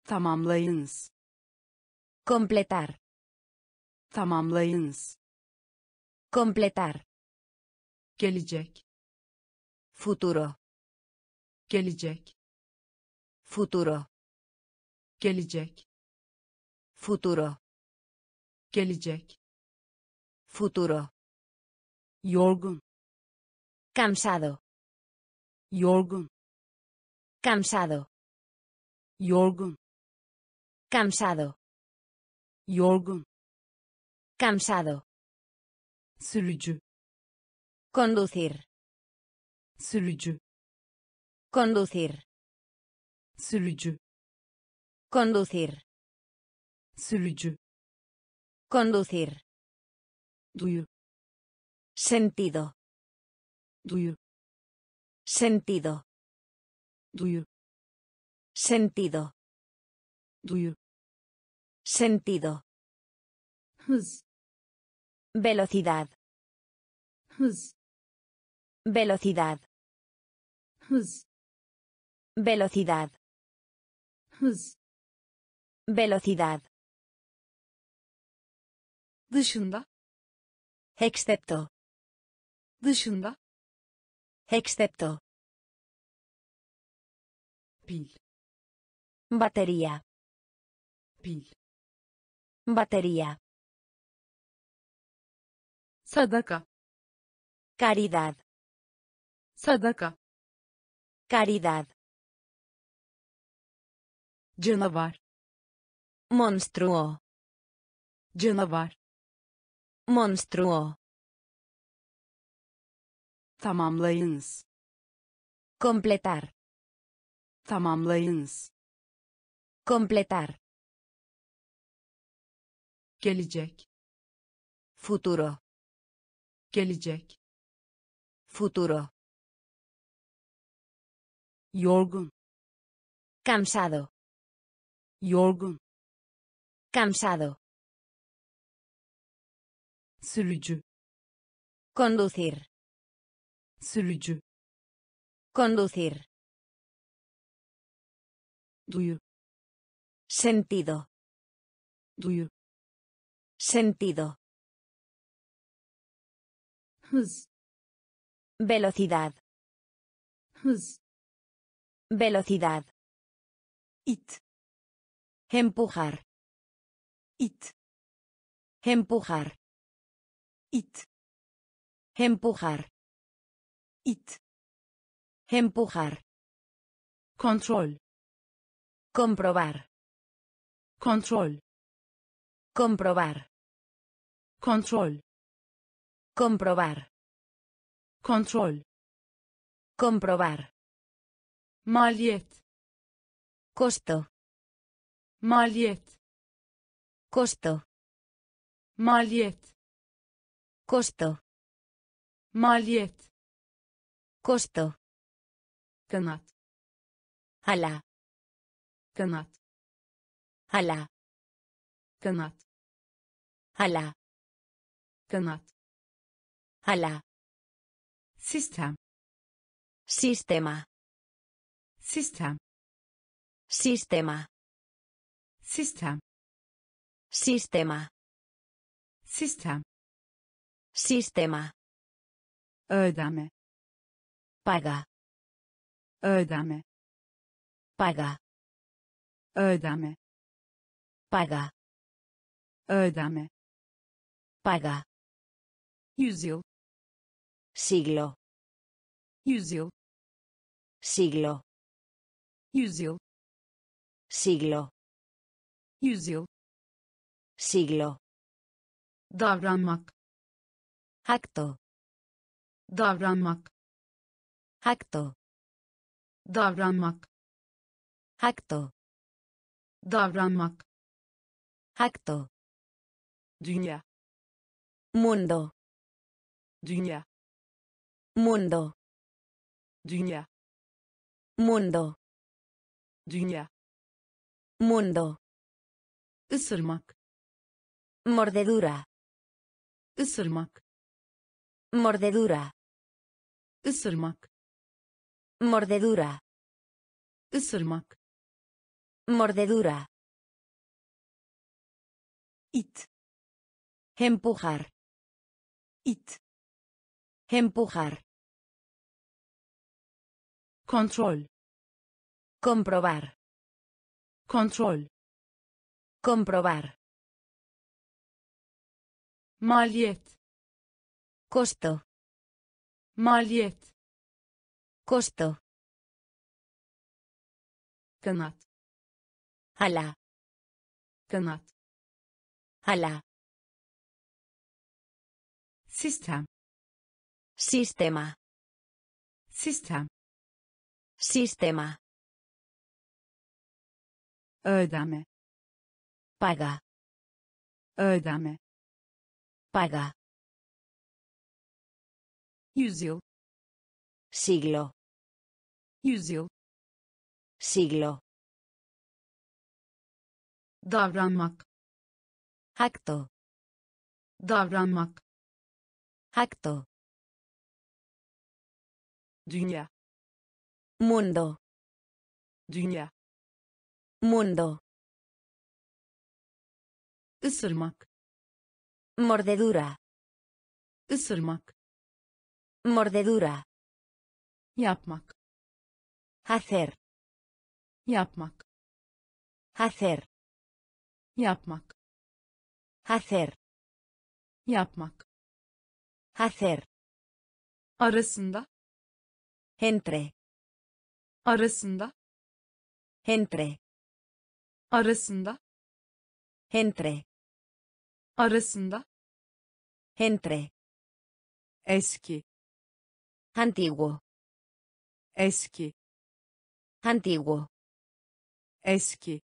tamamlayınız Completar. tamamlayınız Completar. gelecek Futuro. Gelecek Futuro. gelecek Futuro. gelecek Futuro. yorgun Cansado. yorgun Cansado. yorgun Cansado. yorgun Cansado. sürücü Conducir. sürücü Conducir. sürücü Conducir. sürücü Conducir. duyu Sentido. duyu Sentido. duyu Sentido. duyu Sentido. hız Velocidad. hız Velocidad. hız Velocidad. hız Velocidad. dışında Excepto. dışında Excepto. pil Batería. pil Batería. sadaka Caridad. sadaka Caridad. Canavar Monstruo. canavar Monstruo. tamamlayınız Completar. tamamlayınız Completar. gelecek Futuro. gelecek Futuro. yorgun Cansado. Yorgun Cansado. sürücü Conducir. sürücü Conducir. duyu Sentido. duyu Sentido. hız Velocidad. hız Velocidad. it Empujar. it Empujar. it Empujar. it Empujar. kontrol Comprobar. kontrol Comprobar. kontrol Comprobar. kontrol Comprobar. maliyet Costo. Maliyet Costo. maliyet Costo. maliyet Costo. kanat Ala. kanat Ala. kanat Ala. kanat Ala. sistem Sistema. sistem Sistema. Sistem Sistema. sistem Sistema. ödeme Paga. ödeme Paga. ödeme Paga. ödeme Paga. yüzyıl Siglo. yüzyıl Siglo. yüzyıl Siglo. Yüzyıl Siglo. davranmak Acto. davranmak Acto. davranmak Acto. davranmak Acto. dünya Mundo. dünya Mundo. dünya Mundo. dünya Mundo. Isırmak Mordedura. ısırmak Mordedura. ısırmak Mordedura. ısırmak Mordedura. it Empujar. it Empujar. kontrol Comprobar. kontrol Comprobar. maliyet Costo. maliyet Costo. kanat Ala. kanat Ala. sistem Sistema. sistem Sistema. ödeme Paga. ödeme Paga. yüzyıl Siglo. yüzyıl Siglo. davranmak Acto. davranmak Acto. dünya Mundo. dünya Mundo. Isırmak Mordedura. ısırmak Mordedura. yapmak Hacer. yapmak Hacer. yapmak Hacer. yapmak Hacer. arasında Entre. arasında Entre. arasında Entre. Arasında Entre. eski Antiguo. eski Antiguo. eski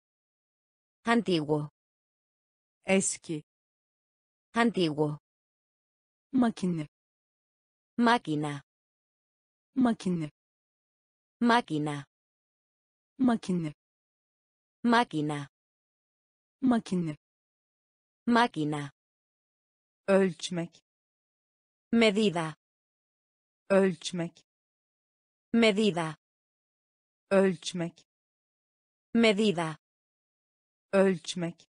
Antiguo. eski Antiguo. makine Máquina. makine Máquina. makine Máquina. makine Máquina. ölçmek Medida. ölçmek Medida. ölçmek Medida. ölçmek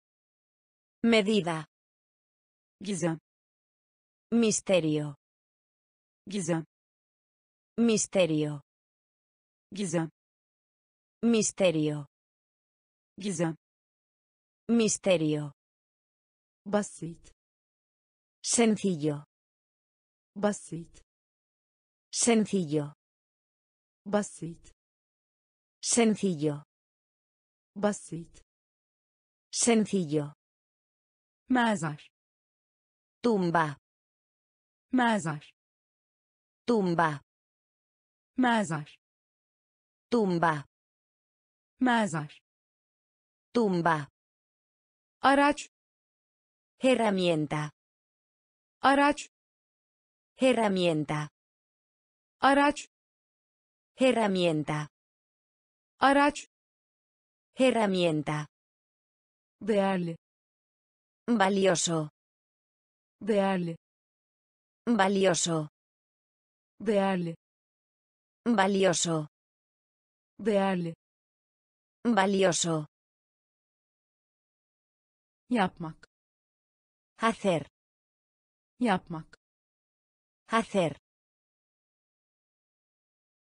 Medida. gizem Misterio. gizem Misterio. gizem Misterio. gizem Misterio. Basit Sencillo. basit Sencillo. basit Sencillo. basit Sencillo. mezar Tumba. mezar Tumba. mezar Tumba. mezar Tumba. araç Herramienta. araç Herramienta. araç Herramienta. araç Herramienta. değerli Valioso. değerli Valioso. değerli Valioso. değerli Valioso. yapmak Hacer. yapmak Hacer.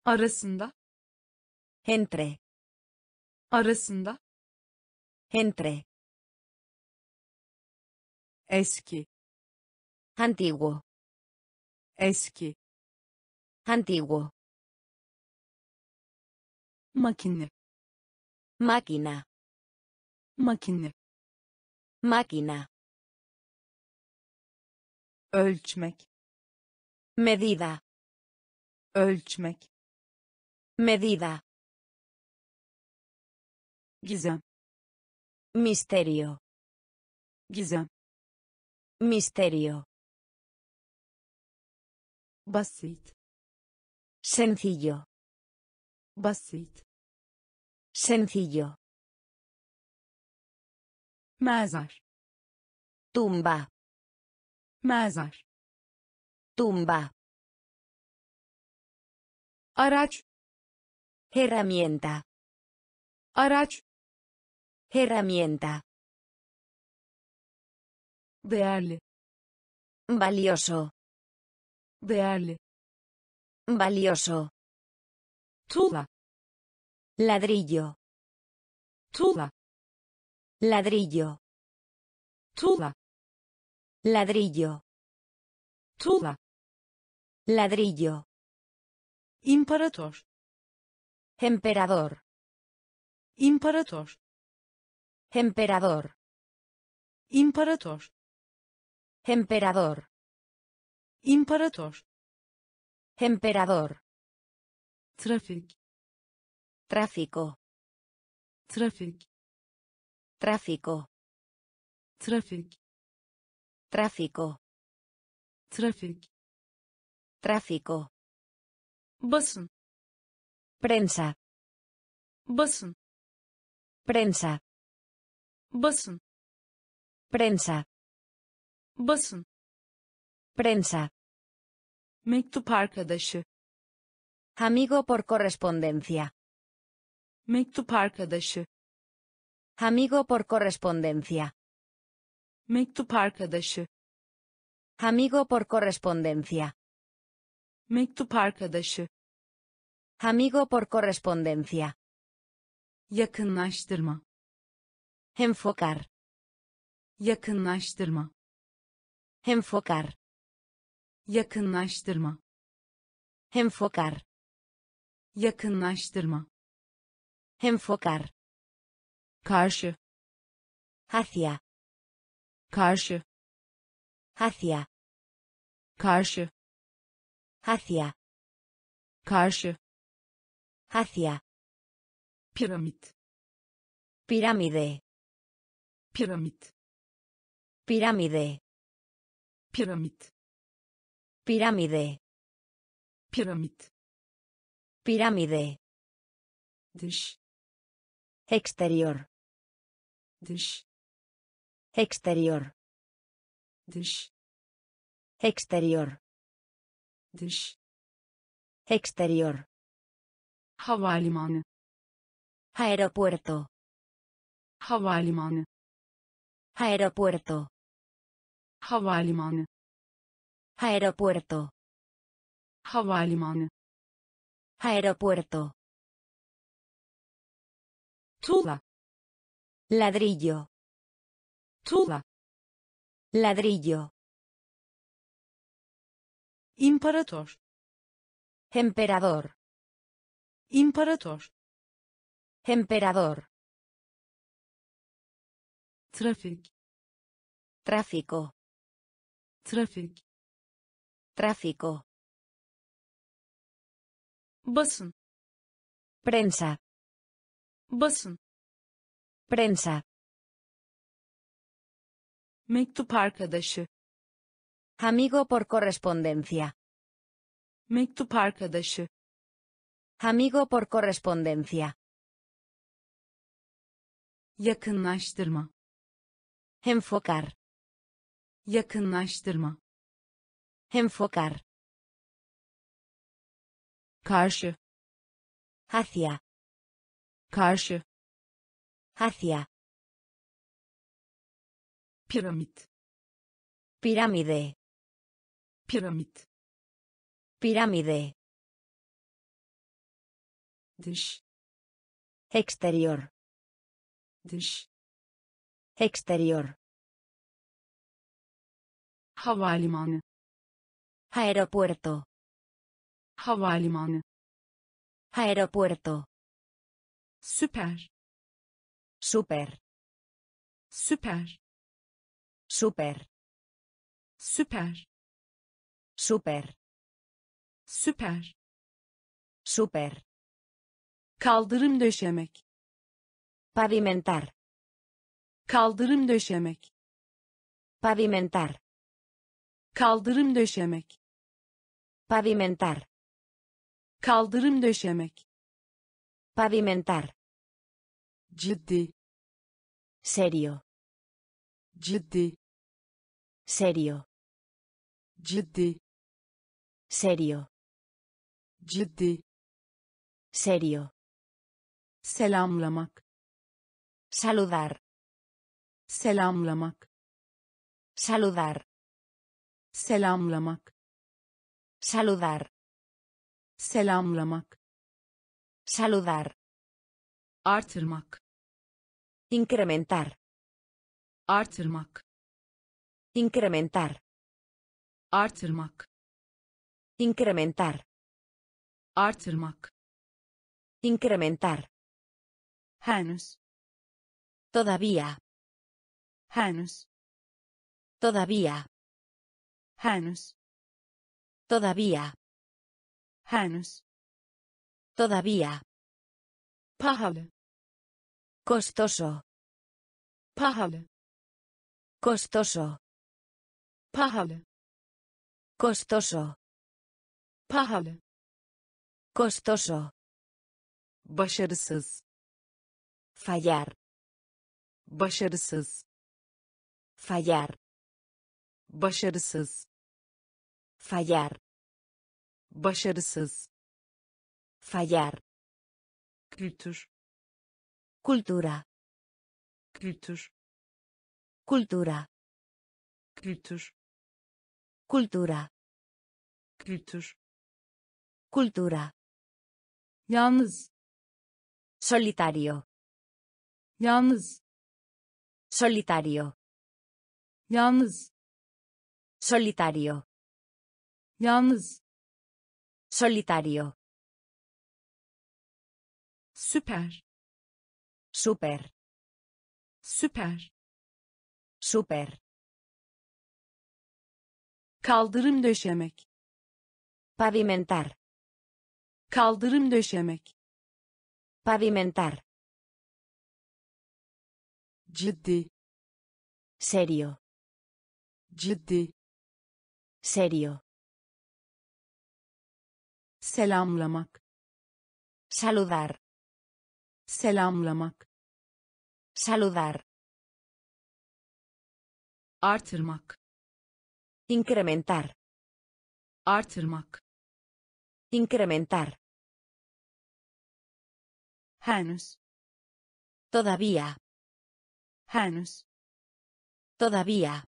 arasında Entre. arasında Entre. eski Antiguo. eski Antiguo. makine Máquina. makine Máquina. Ölçmek Medida. ölçmek Medida. gizem Misterio. gizem Misterio. basit Sencillo. basit Sencillo. mezar Tumba. Mezar Tumba. araç Herramienta. araç Herramienta. değerli Valioso. değerli Valioso. tuğla Ladrillo. tuğla Ladrillo. tuğla Ladrillo. tuğla Ladrillo. imparator Emperador. imparator Emperador. imparator Emperador. imparator Emperador. trafik Tráfico. Tráfico. Tráfico. trafik Tráfico. basın Prensa. basın Prensa. basın Prensa. basın Prensa. mektup arkadaşı Amigo por correspondencia. mektup arkadaşı Amigo por correspondencia. Mektup arkadaşı Amigo por correspondencia. mektup arkadaşı Amigo por correspondencia. yakınlaştırma Enfocar. yakınlaştırma Enfocar. yakınlaştırma Enfocar. yakınlaştırma Enfocar. karşı Hacia. Karşı Hacia. karşı Hacia. karşı Hacia. piramit Pirámide. piramit Pirámide. piramit Pirámide. piramit Pirámide. dış Exterior. dış Exterior. dış Exterior. dış Exterior. havalimanı Aeropuerto. havalimanı Aeropuerto. havalimanı Aeropuerto. havalimanı Aeropuerto. tuğla Ladrillo. Tuğla Ladrillo. imparator Emperador. imparator Emperador. trafik Tráfico. trafik Tráfico. basın Prensa. basın Prensa. Mektup arkadaşı Amigo por correspondencia. mektup arkadaşı Amigo por correspondencia. yakınlaştırma Enfocar. yakınlaştırma Enfocar. karşı Hacia. karşı Hacia. Pirámide. piramit Pirámide. dış Exterior. dış Exterior. havalimanı Aeropuerto. havalimanı Aeropuerto. süper Super. süper Super. süper Super. Süper. Super. Kaldırım döşemek. Pavimentar. Kaldırım döşemek. Pavimentar. Kaldırım döşemek. Pavimentar. Kaldırım döşemek. Pavimentar. Ciddi. Serio. Ciddi. Serio. Ciddi. Serio. Ciddi. Serio. Selamlamak. Saludar. Selamlamak. Saludar. Selamlamak. Saludar. Selamlamak. Saludar. Artırmak. Incrementar. Artırmak. Incrementar. Artırmak. Incrementar. Artırmak. Incrementar. Henüz. Todavía. Henüz. Todavía. Henüz. Todavía. Henüz. Todavía. Pahalı. Costoso. Pahalı. Costoso. Pahalı. Costoso. Pahalı. Costoso. Başarısız. Fallar. Başarısız. Fallar. Başarısız. Fallar. Başarısız. Fallar. Kültür. Cultura. Kültür. Cultura. Kültür. Cultura. Kültür. Cultura. Yalnız. Solitario. Yalnız. Solitario. Yalnız. Solitario. Yalnız. Solitario. Süper. Super. Süper. Super. Kaldırım döşemek. Pavimentar. Kaldırım döşemek. Pavimentar. Ciddi. Serio. Ciddi. Serio. Selamlamak. Saludar. Selamlamak. Saludar. Artırmak. Incrementar. Artırmak. Incrementar. Henüz. Todavía. Henüz. Todavía.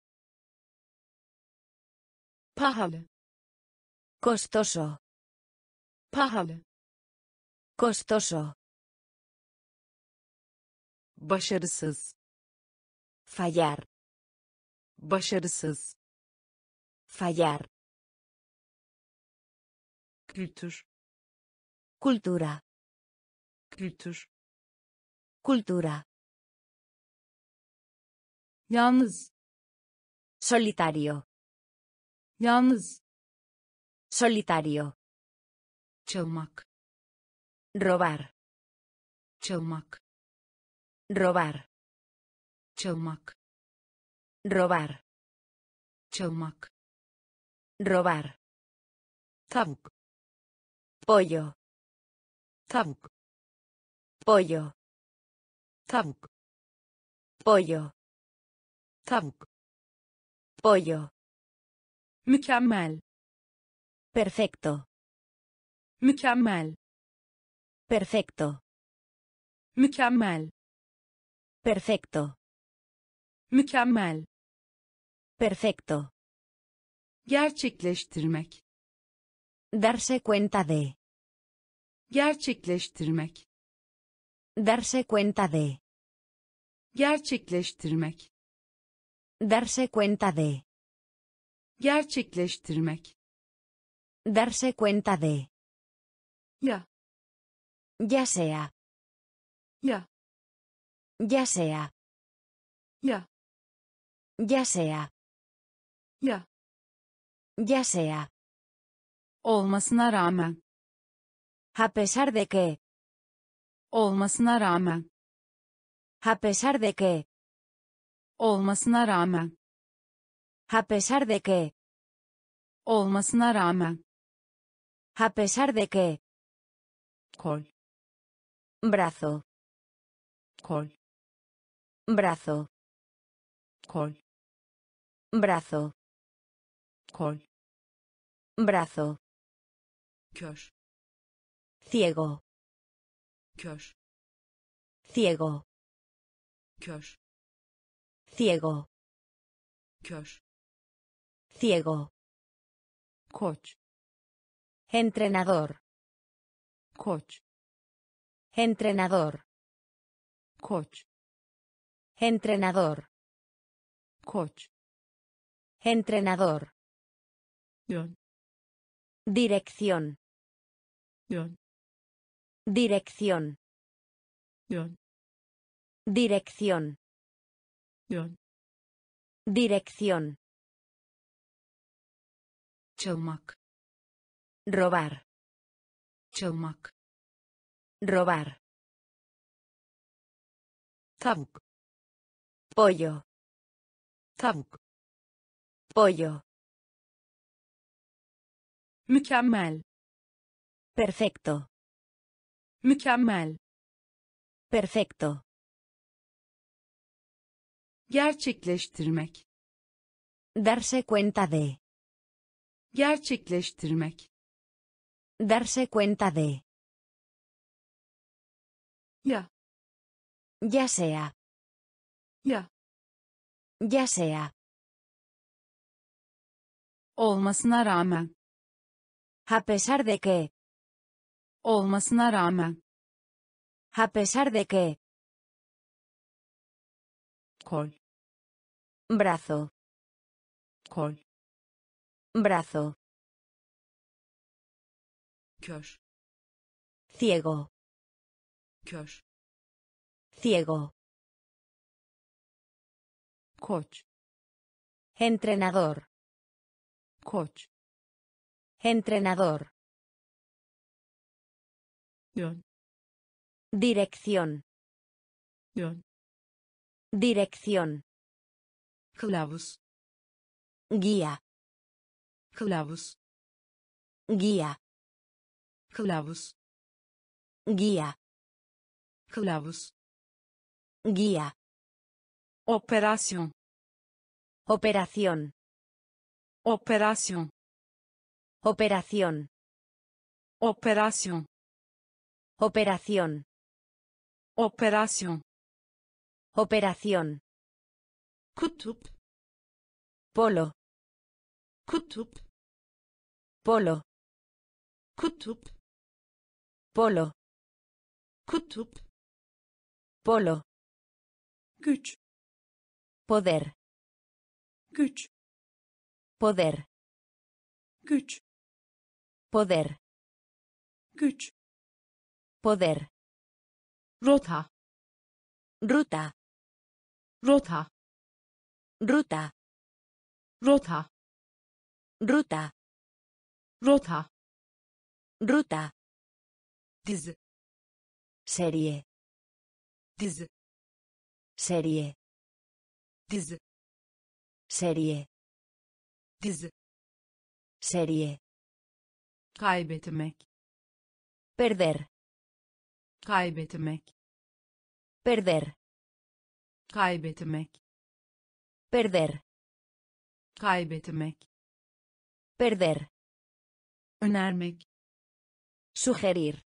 Pahalı. Costoso. Pahalı. Costoso. Başarısız. Fallar. Başarısız. Fallar. Kültür. Cultura. Kültür. Cultura. Yalnız. Solitario. Yalnız. Solitario. Çalmak. Robar. Çalmak. Robar. Çalmak. Robar. Çalmak. Robar. Tavuk. Pollo. Tavuk. Pollo. Tavuk. Pollo. Tavuk. Pollo. Mükemmel. Perfecto. Mükemmel. Perfecto. Mükemmel. Perfecto. Mükemmel. Perfecto. Gerçekleştirmek. Darse cuenta de. Gerçekleştirmek. Darse cuenta de. Gerçekleştirmek. Darse cuenta de. Gerçekleştirmek. Darse cuenta de. Ya. Ya sea. Ya. Ya sea. Ya. Ya sea. Ya. Ya sea. olmasına rağmen A pesar de que. olmasına rağmen A pesar de que. olmasına rağmen A pesar de que. olmasına rağmen A pesar de que. kol Brazo. kol Brazo. kol Brazo. kol Brazo. kör Ciego. kör Ciego. kör Ciego. kör Ciego. koç Entrenador. koç Entrenador. koç Entrenador. koç Entrenador. Dirección. yön Dirección. yön Dirección. yön Dirección. çalmak Robar. çalmak Robar. tavuk Pollo. tavuk Pollo. Mükemmel Perfecto. mükemmel Perfecto. gerçekleştirmek Darse cuenta de. gerçekleştirmek Darse cuenta de. ya Ya sea. ya Ya sea. olmasına rağmen A pesar de que. olmasına rağmen A pesar de que. kol Brazo. kol Brazo. kör Ciego. kör Ciego. koç Entrenador. koç Entrenador. yön Dirección. yön Dirección. kılavuz Guía. kılavuz Guía. kılavuz Guía. kılavuz Guía. operasyon Operación. operasyon Operación. operasyon Operación. operasyon Operación. kutup Polo. kutup Polo. kutup Polo. kutup Polo. güç Poder. güç Poder. güç Poder. güç Poder. rota Ruta. rota Ruta. rota Ruta. rota Ruta. dizi Serie. dizi Serie. dizi Serie. dizi Serie. Kaybetmek Perder. kaybetmek Perder. kaybetmek Perder. kaybetmek Perder. önermek Sugerir.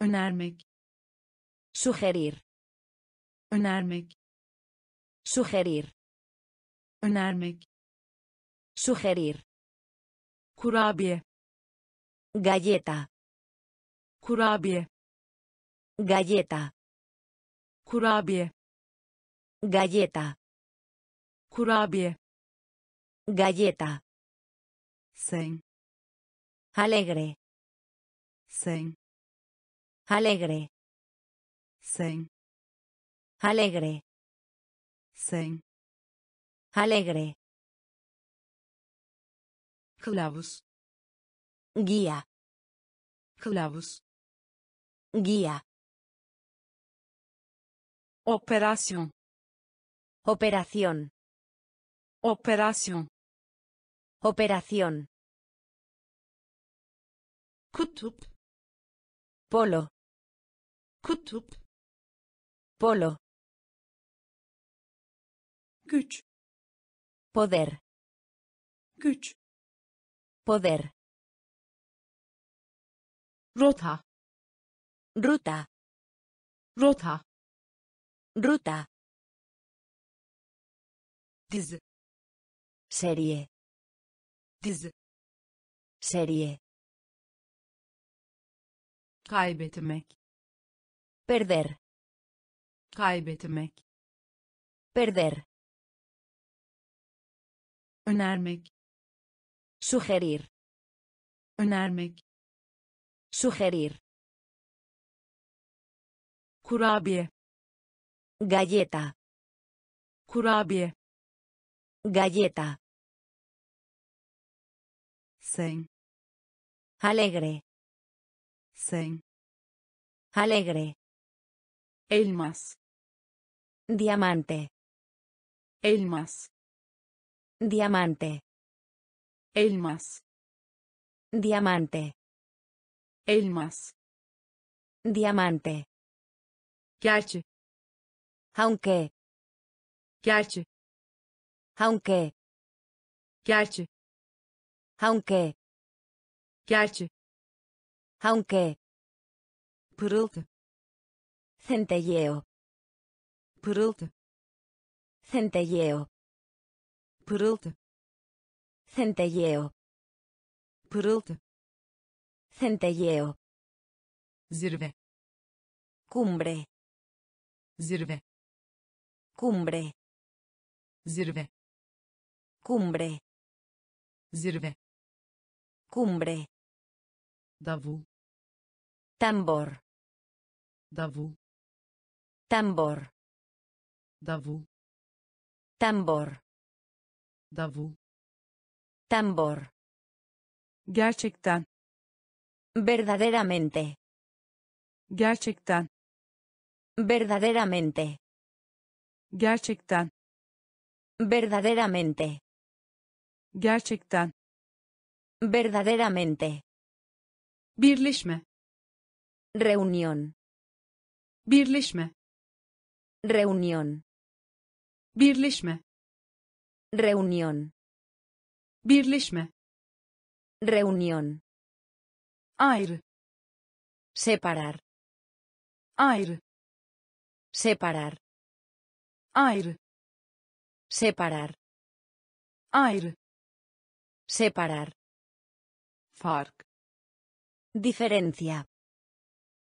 önermek Sugerir. önermek Sugerir. önermek Sugerir. kurabiye Galleta. kurabiye Galleta. kurabiye Galleta. kurabiye Galleta. sen Alegre. sen Alegre. sen Alegre. sen Alegre. kılavuz Guía. kılavuz Guía. operasyon Operación. operasyon Operación. kutup Polo. kutup Polo. güç Poder. güç Poder. Rota Ruta. rota Ruta. dizi Serie. dizi Serie. kaybetmek Perder. kaybetmek Perder. önermek Sugerir. önermek Sugerir. kurabiye Galleta. kurabiye Galleta. sen Alegre. sen Alegre. elmas Diamante. elmas Diamante. elmas Diamante. Elmas Diamante. gerçi Aunque. gerçi Aunque. gerçi Aunque. gerçi Aunque. pırıltı Centelleo. pırıltı Centelleo. pırıltı Centelleo. pırıltı Centelleo. zirve Cumbre. zirve Cumbre. zirve Cumbre. zirve Cumbre. davul Tambor. davul Tambor. davul Tambor. davul Tambor. gerçekten Verdaderamente. gerçekten Verdaderamente. gerçekten Verdaderamente. gerçekten Verdaderamente. birleşme Reunión. birleşme Reunión. birleşme Reunión. birleşme Reunión. Ayrı Separar. ayrı Separar. ayrı Separar. ayrı Separar. fark Diferencia.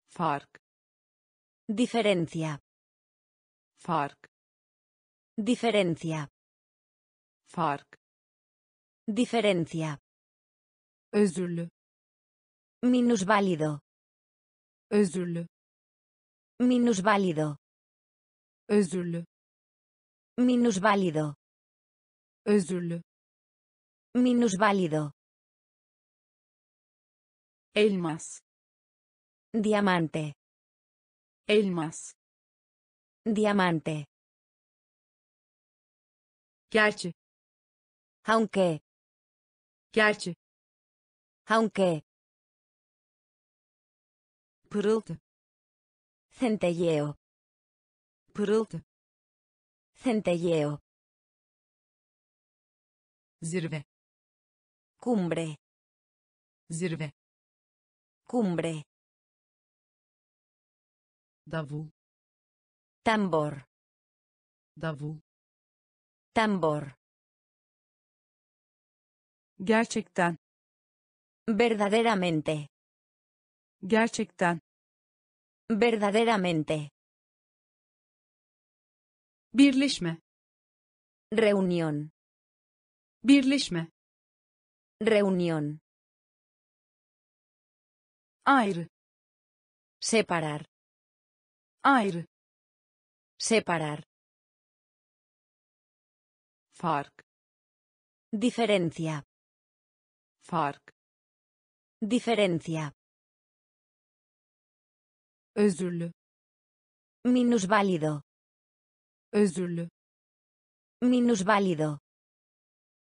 fark Diferencia. fark Diferencia. fark Diferencia. özürlü Minusválido. özürlü Minusválido. özürlü Minusválido. özürlü Minusválido. elmas Diamante. elmas Diamante. gerçi Aunque. gerçi Aunque. Pırıltı Centelleo. pırıltı Centelleo. zirve Cumbre. zirve Cumbre. davul Tambor. davul Tambor. gerçekten Verdaderamente. Gerçekten Verdaderamente. birleşme Reunión. birleşme Reunión. ayrı Separar. ayrı Separar. fark Diferencia. fark, Diferencia. Özürlü, Minusválido. özürlü, Minusválido.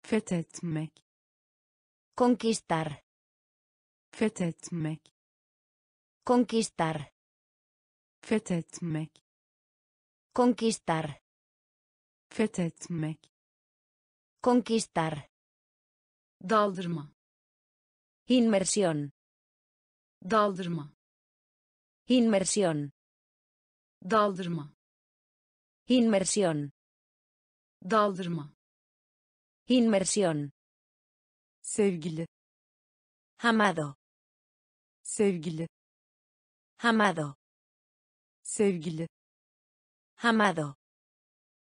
fethetmek, Conquistar. fethetmek, Conquistar. fethetmek, Conquistar. fethetmek, Conquistar. daldırma, Inmersión. daldırma, Inmersión. daldırma, Inmersión. daldırma, Inmersión. sevgili, Amado. sevgili, Amado. sevgili, Amado.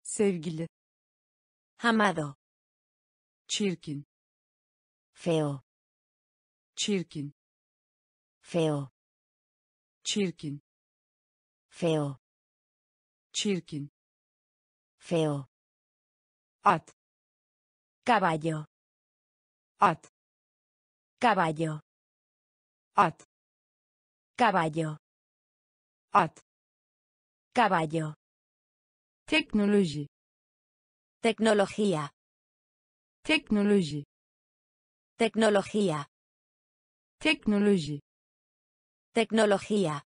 sevgili, Amado. çirkin, Feo. çirkin, Feo. Çirkin, Feo. çirkin, Feo. at, Caballo. at, Caballo. at, Caballo. at, Caballo. teknoloji, Tecnología. teknoloji, Tecnología. teknoloji, Tecnología.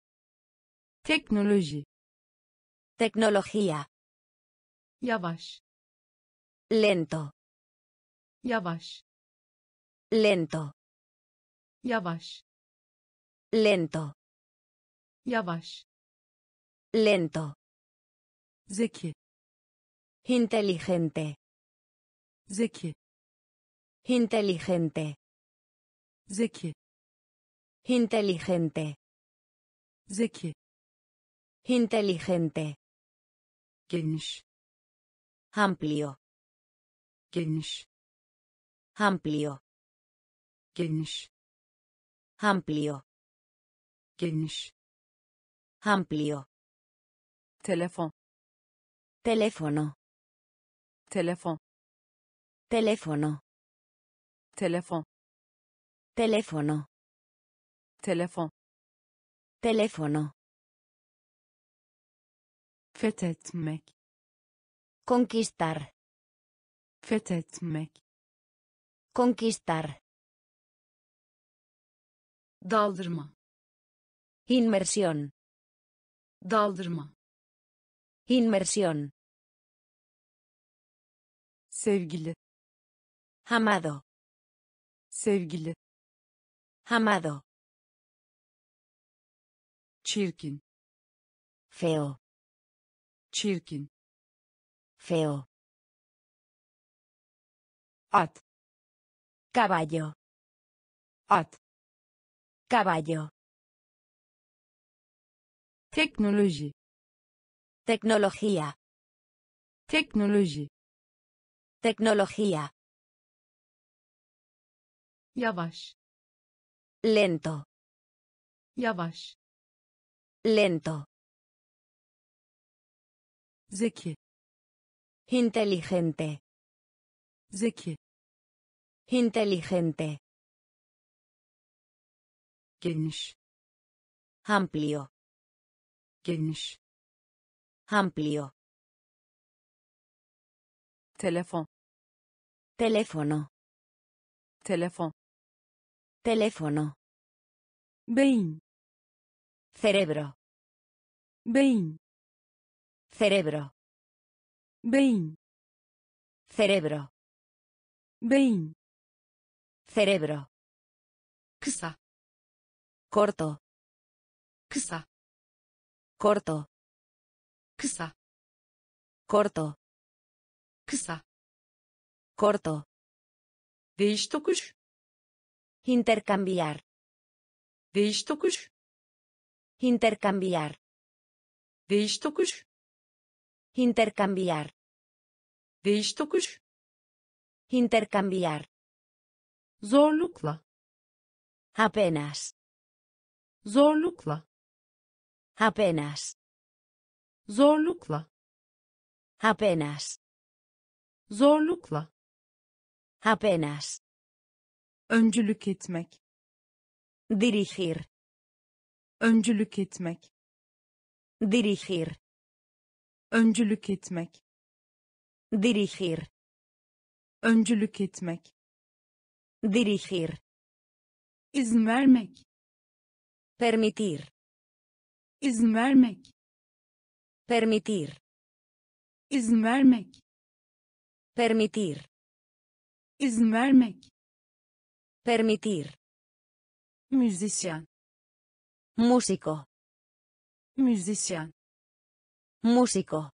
teknoloji, Tecnología. yavaş, Lento. yavaş, Lento. yavaş, Lento. yavaş, Lento. zeki, Inteligente. zeki, Inteligente. zeki, Inteligente. zeki, Inteligente. geniş, Amplio. geniş, Amplio. geniş, Amplio. geniş, Amplio. telefon, Teléfono. telefon, Teléfono. telefon, Teléfono. Telefon, Teléfono. fethetmek, Conquistar. fethetmek, Conquistar. daldırma, Inmersión. daldırma, Inmersión. sevgili, Amado. sevgili, Amado. Çirkin, Feo. çirkin, Feo. at, Caballo. at, Caballo. teknoloji, Tecnología. teknoloji, Tecnología. yavaş, Lento. yavaş, Lento. zeki, Inteligente. zeki, Inteligente. geniş, Amplio. geniş, Amplio. telefon, Teléfono. telefon, Teléfono. beyin, Cerebro. beyin, Cerebro. beyin, Cerebro. beyin, Cerebro. kısa, Corto. kısa, Corto. kısa, Corto. kısa, Corto. değiş tokuş, Intercambiar. değiş tokuş, Intercambiar. değiş tokuş, Intercambiar. değiş tokuş, Intercambiar. zorlukla, Apenas. zorlukla, Apenas. zorlukla, Apenas. zorlukla, Apenas. öncülük etmek Dirigir. Öncülük etmek Dirigir. öncülük etmek Dirigir. öncülük etmek Dirigir. izin vermek Permitir. izin vermek Permitir. izin vermek Permitir. izin vermek Permitir. müzisyen Músico. müzisyen Músico.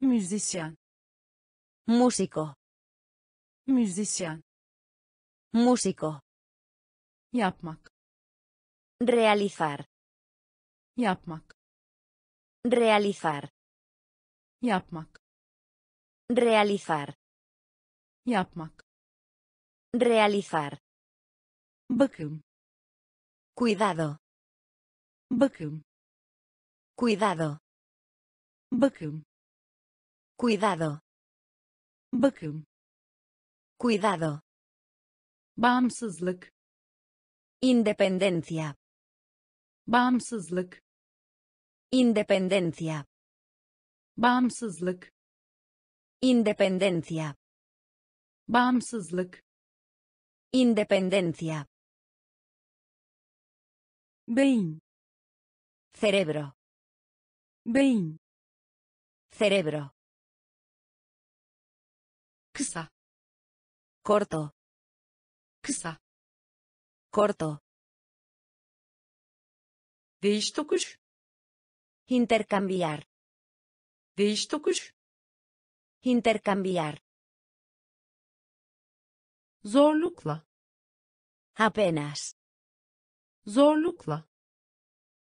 müzisyen Músico. müzisyen Músico. yapmak Realizar. yapmak Realizar. yapmak Realizar. yapmak Realizar. bakım Cuidado. Bakım Cuidado. bakım Cuidado. bakım Cuidado. bağımsızlık Independencia. bağımsızlık Independencia. bağımsızlık Independencia. bağımsızlık Independencia. beyin Cerebro. beyin Cerebro. kısa Corto. kısa Corto. değiş tokuş, Intercambiar. değiş tokuş, Intercambiar. zorlukla, Apenas. zorlukla,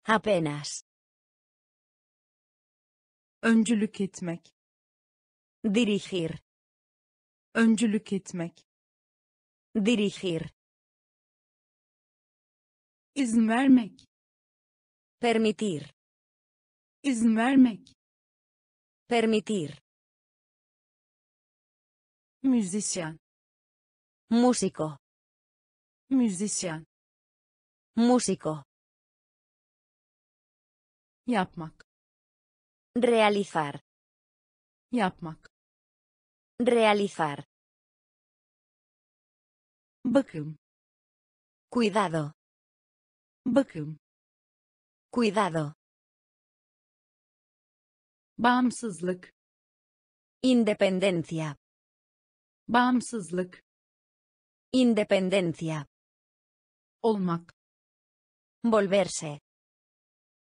Apenas. öncülük etmek Dirigir. öncülük etmek Dirigir. izin vermek Permitir. izin vermek Permitir. müzisyen Músico. müzisyen Músico. Yapmak Realizar. yapmak Realizar. bakım Cuidado. bakım Cuidado. bağımsızlık Independencia. bağımsızlık Independencia. olmak Volverse.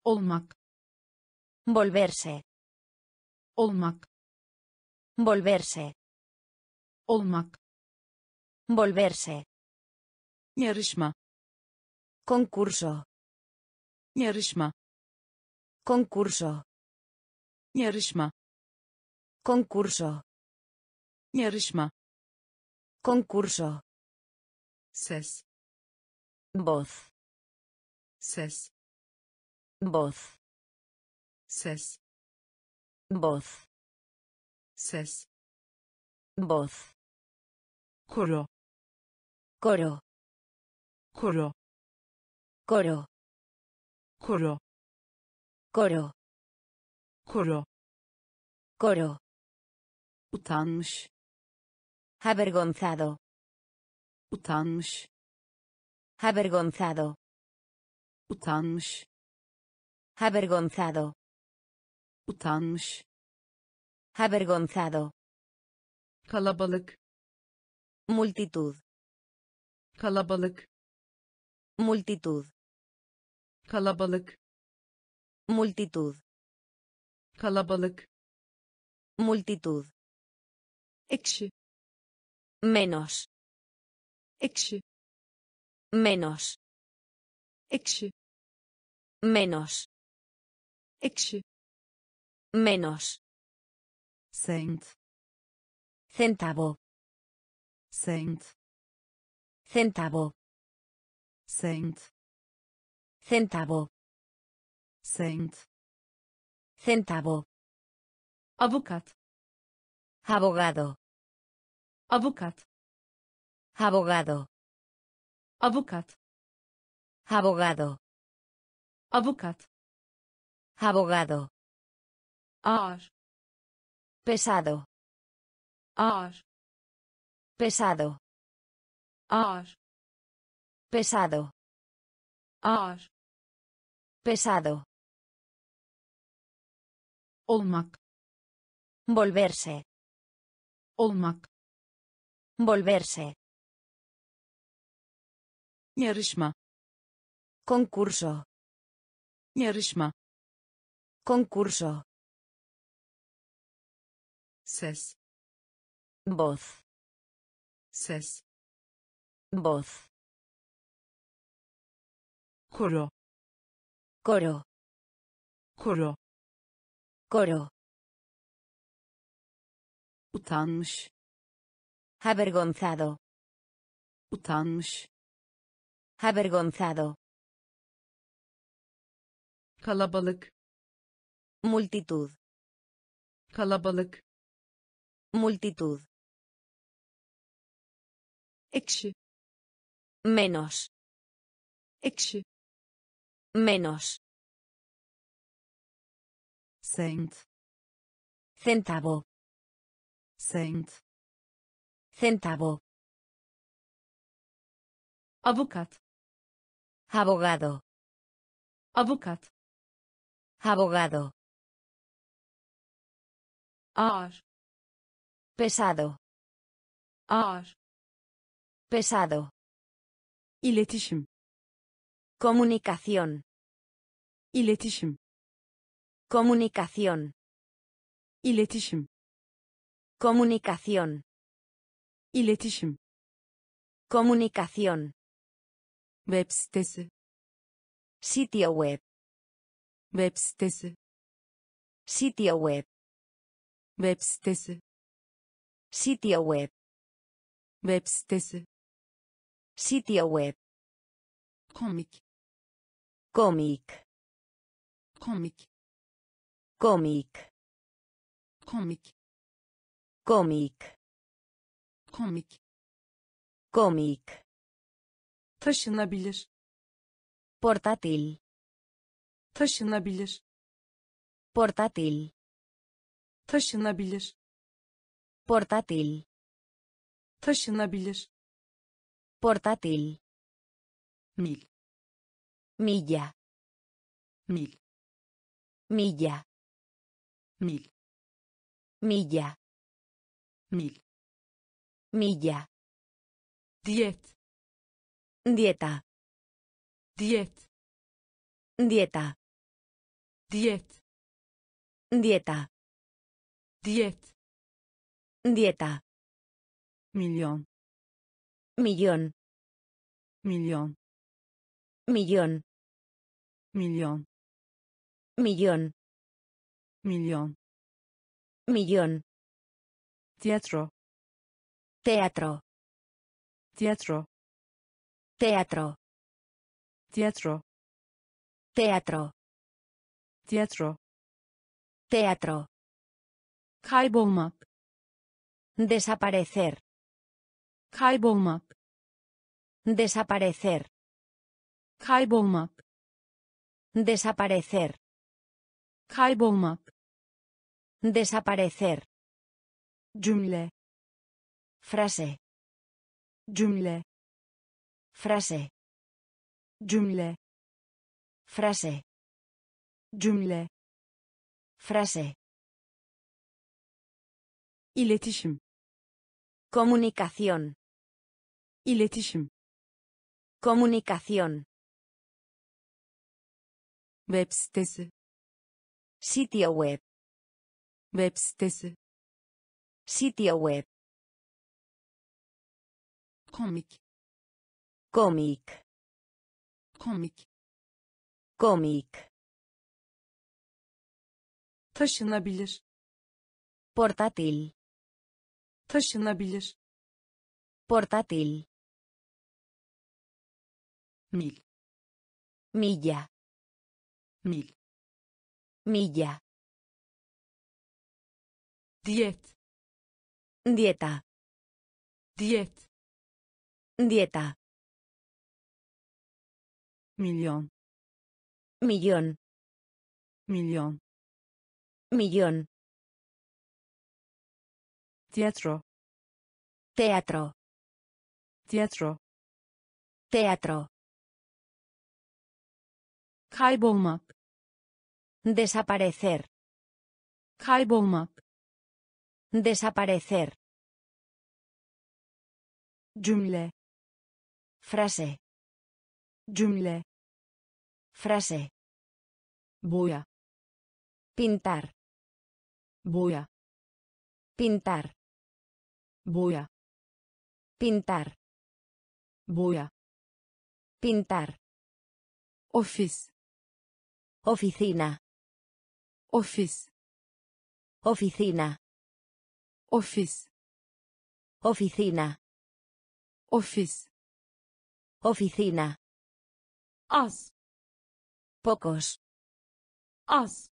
olmak Volverse. olmak Volverse. olmak Volverse. yarışma Concurso. yarışma Concurso. yarışma Concurso. yarışma Concurso. ses Voz. ses Voz. Ses. Voz. Ses. Voz. Coro. Coro. Coro. Coro. Coro. Coro. Coro. Coro. Utanmış. Avergonzado. Utanmış. Avergonzado. Utanmış. Avergonzado. Utanmış Avergonzado. kalabalık Multitud. kalabalık Multitud. kalabalık Multitud. kalabalık Multitud. ekşi Menos. ekşi Menos. ekşi Menos. ekşi Menos. cent Centavo. cent Centavo. cent Centavo. cent Centavo. avukat Abogado. avukat Abogado. avukat abogado, avukat abogado, ağır pesado, ağır pesado, ağır pesado, ağır pesado, olmak. Volverse, olmak. Volverse, yarışma. Concurso, yarışma. Concurso, ses. Voz, ses. Voz, koro coro, koro coro, utanmış. Avergonzado, utanmış. Avergonzado, kalabalık. Multitud, kalabalık multitud, ekşi menos, ekşi menos, cent, centavo, cent, centavo, avukat abogado, avukat abogado, ağır pesado, ağır. Pesado, iletişim, comunicación, iletişim, comunicación, iletişim, comunicación, iletişim, comunicación, web sitesi. Sitio web, web sitesi. Sitio web, web sitesi sitio web, web sitesi. Sitio web, komik. Cómic, komik. Cómic, komik. Cómic, komik. Cómic, taşınabilir. Portátil, taşınabilir. Portátil, taşınabilir portátil, taşınabilir. Portátil, mil. Milla, mil. Milla, mil. Milla, mil. Milla, diyet dieta, diyet dieta, diyet dieta, dieta, milyon millón, milyon millón, milyon millón, milyon millón, tiyatro teatro, tiyatro teatro, tiyatro teatro, tiyatro teatro, kaybolmak desaparecer, kaybolmak. Desaparecer, kaybolmak. Desaparecer, kaybolmak. Desaparecer, cümle. Frase, cümle. Frase, cümle. Frase, cümle. Frase, iletişim, comunicación, iletişim, comunicación, web sitesi sitio web, web sitesi sitio web, komik cómic, komik cómic, taşınabilir. Portátil, taşınabilir. Portátil, mil. Milla, mil. Milla, diyet dieta, diyet dieta, milyon millón, milyon millón, tiyatro teatro, tiyatro teatro, kaybolmak desaparecer, kaybolmak desaparecer, cümle frase, cümle frase, boya. Pintar, boya. Pintar, boya pintar, boya pintar, ofis oficina, ofis oficina, ofis oficina, ofis oficina, Az. pocos, Az.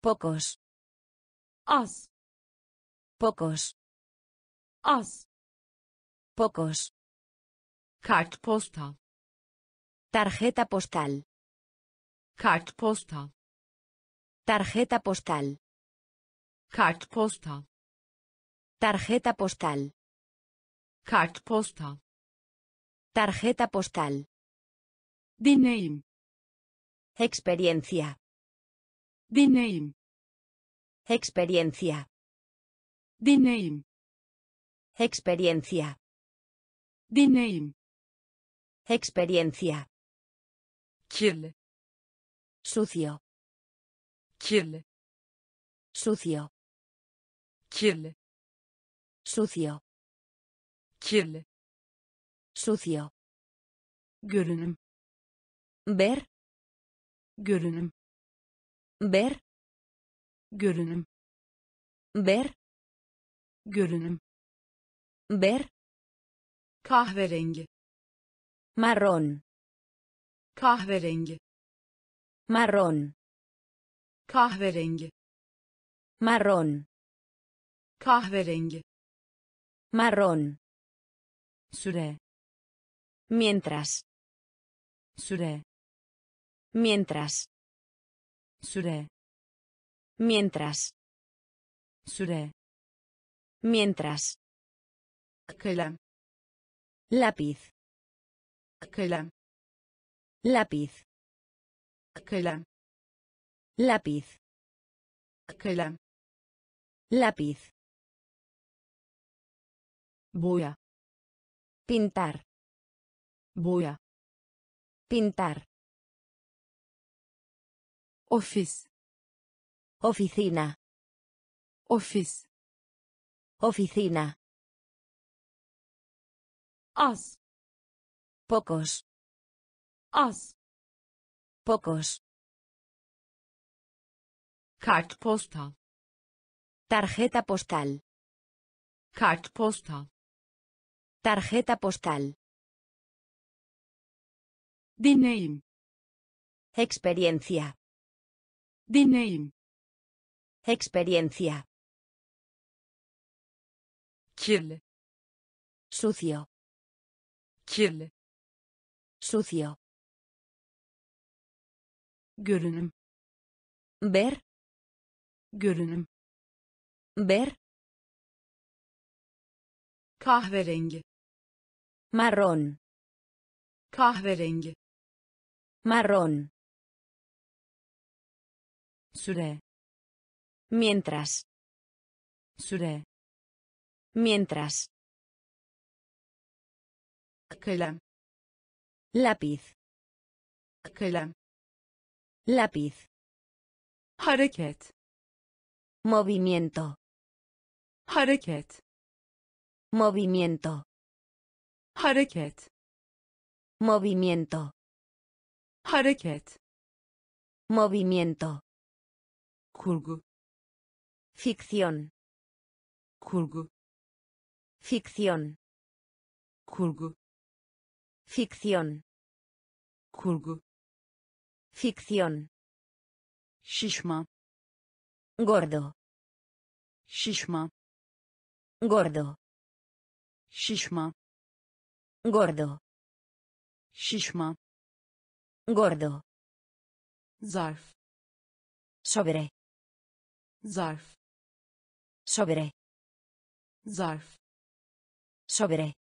pocos, Az. pocos, Az. pocos, Kartpostal. tarjeta postal, Kartpostal. tarjeta postal, Kartpostal. tarjeta postal, Kartpostal. tarjeta postal, deneyim experiencia, deneyim experiencia, deneyim experiencia, deneyim experiencia, Kirli. sucio, Kirli. sucio, Kirli. sucio, Kirli. sucio, görünüm. Ver, görünüm. Ver, görünüm. Ver, görünüm ver, Kahverengi. marrón, Kahverengi. marrón, Kahverengi. marrón, Kahverengi. marrón, süre. Mientras, süre. Mientras, süre. Mientras, süre. Mientras, Kalem. lápiz, Kalem. lápiz, lápiz, Kalem. lápiz, boya. Pintar, boya. Pintar, ofis oficina, ofis oficina, Az. pocos, Az. pocos, Kartpostal. tarjeta postal, Kartpostal. tarjeta postal, deneyim experiencia, deneyim experiencia, Kirli. sucio, Kirli. sucio, görünüm ver, görünüm ver, Kahverengi. marrón, Kahverengi. marrón, süre mientras, süre mientras, Kalem. lápiz, Kalem. lápiz, hareket. Movimiento, hareket. Movimiento, hareket. Movimiento, hareket. Movimiento, kurgu. Ficción, kurgu. Ficción, kurgu ficción, kurgu. Ficción, şişman gordo, şişman gordo, şişman gordo, şişman Gordo. zarf. Sobre. zarf. Sobre. zarf. Sobre.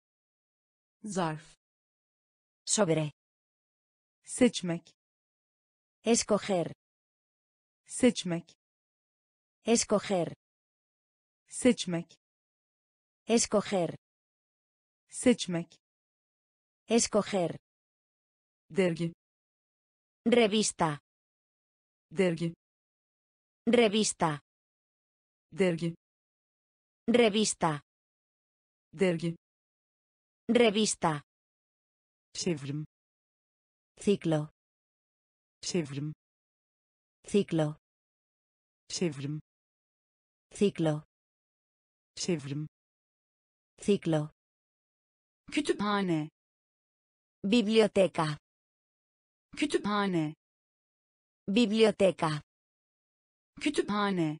zarf Sobre. seçmek Escoger. seçmek Escoger. seçmek Escoger. seçmek Escoger. dergi Revista. dergi Revista. dergi Revista. dergi Revista. Ciclo. çevrim Ciclo. çevrim Ciclo. çevrim Ciclo. kütüphane Biblioteca. kütüphane Biblioteca. kütüphane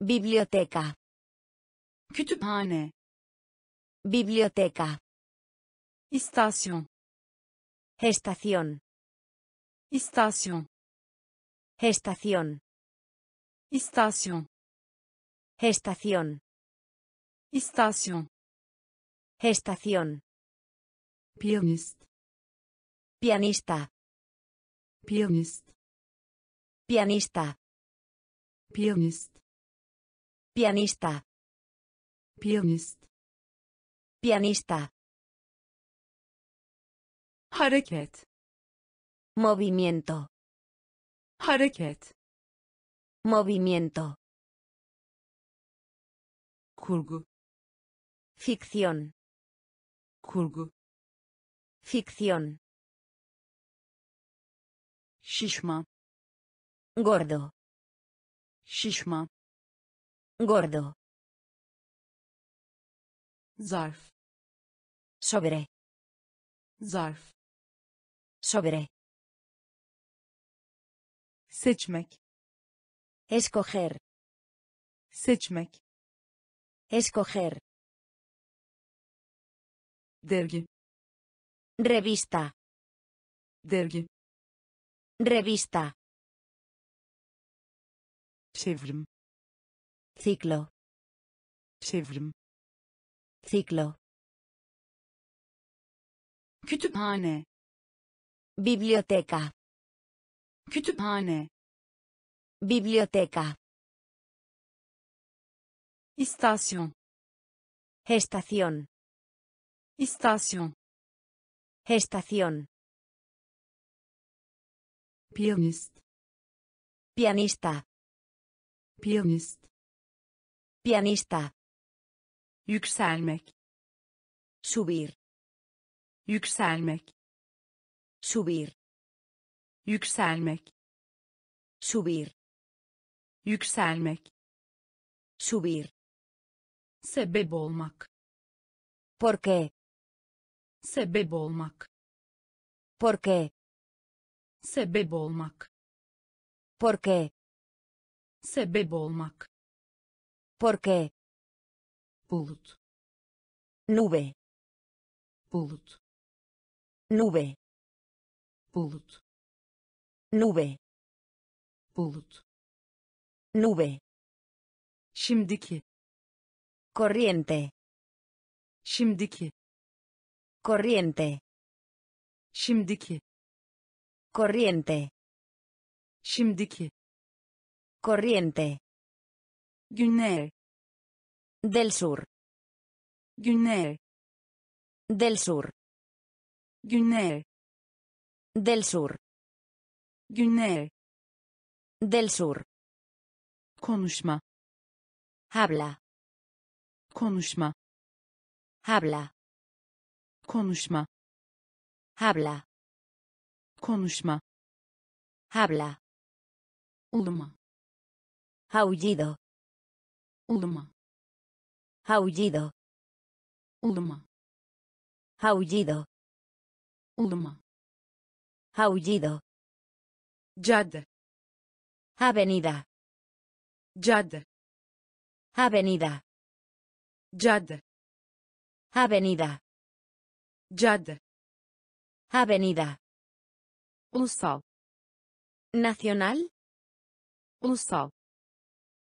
Biblioteca. kütüphane Biblioteca. Estación. istasyon Estación. istasyon Estación. istasyon Estación. piyanist Pianista. piyanist Pianista. piyanist Pianista. piyanist Pianista. Hareket Movimiento. hareket Movimiento. kurgu Ficción. kurgu Ficción. şişman Gordo. şişman Gordo. zarf Sobre. zarf Sobre. seçmek Escoger. seçmek Escoger. dergi Revista. dergi Revista. çevrim Ciclo. çevrim Ciclo. kütüphane Biblioteca. kütüphane Biblioteca. istasyon Estación. istasyon Estación. piyanist Pianista. piyanist Pianista. yükselmek Subir. yükselmek Subir. yükselmek Subir. yükselmek Subir. sebep olmak ¿Por qué? sebep olmak ¿Por qué? sebep olmak ¿Por qué? sebep olmak ¿Por qué? bulut Nube. bulut Nube. Bulut Nube. bulut Nube. şimdiki Corriente. şimdiki Corriente. şimdiki Corriente. şimdiki Corriente. güney Del sur. güney Del sur. güney Del sur. güney Del sur. konuşma Habla. konuşma Habla. konuşma Habla. konuşma Habla. uluma Aullido. uluma Aullido. uluma Aullido. uluma Aullido. cadde Avenida. cadde Avenida. cadde Avenida. cadde Avenida. ulusal Nacional. ulusal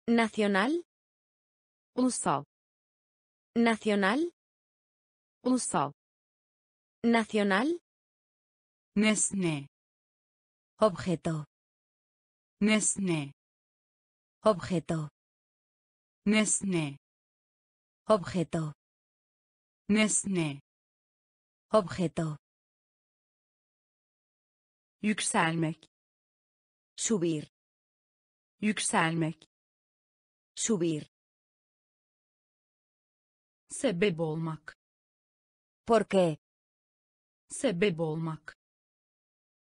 Nacional. ulusal Nacional. ulusal Nacional. Nesne Objeto. nesne Objeto. nesne Objeto. nesne Objeto. yükselmek Subir. yükselmek Subir. sebep olmak ¿Por qué? sebep olmak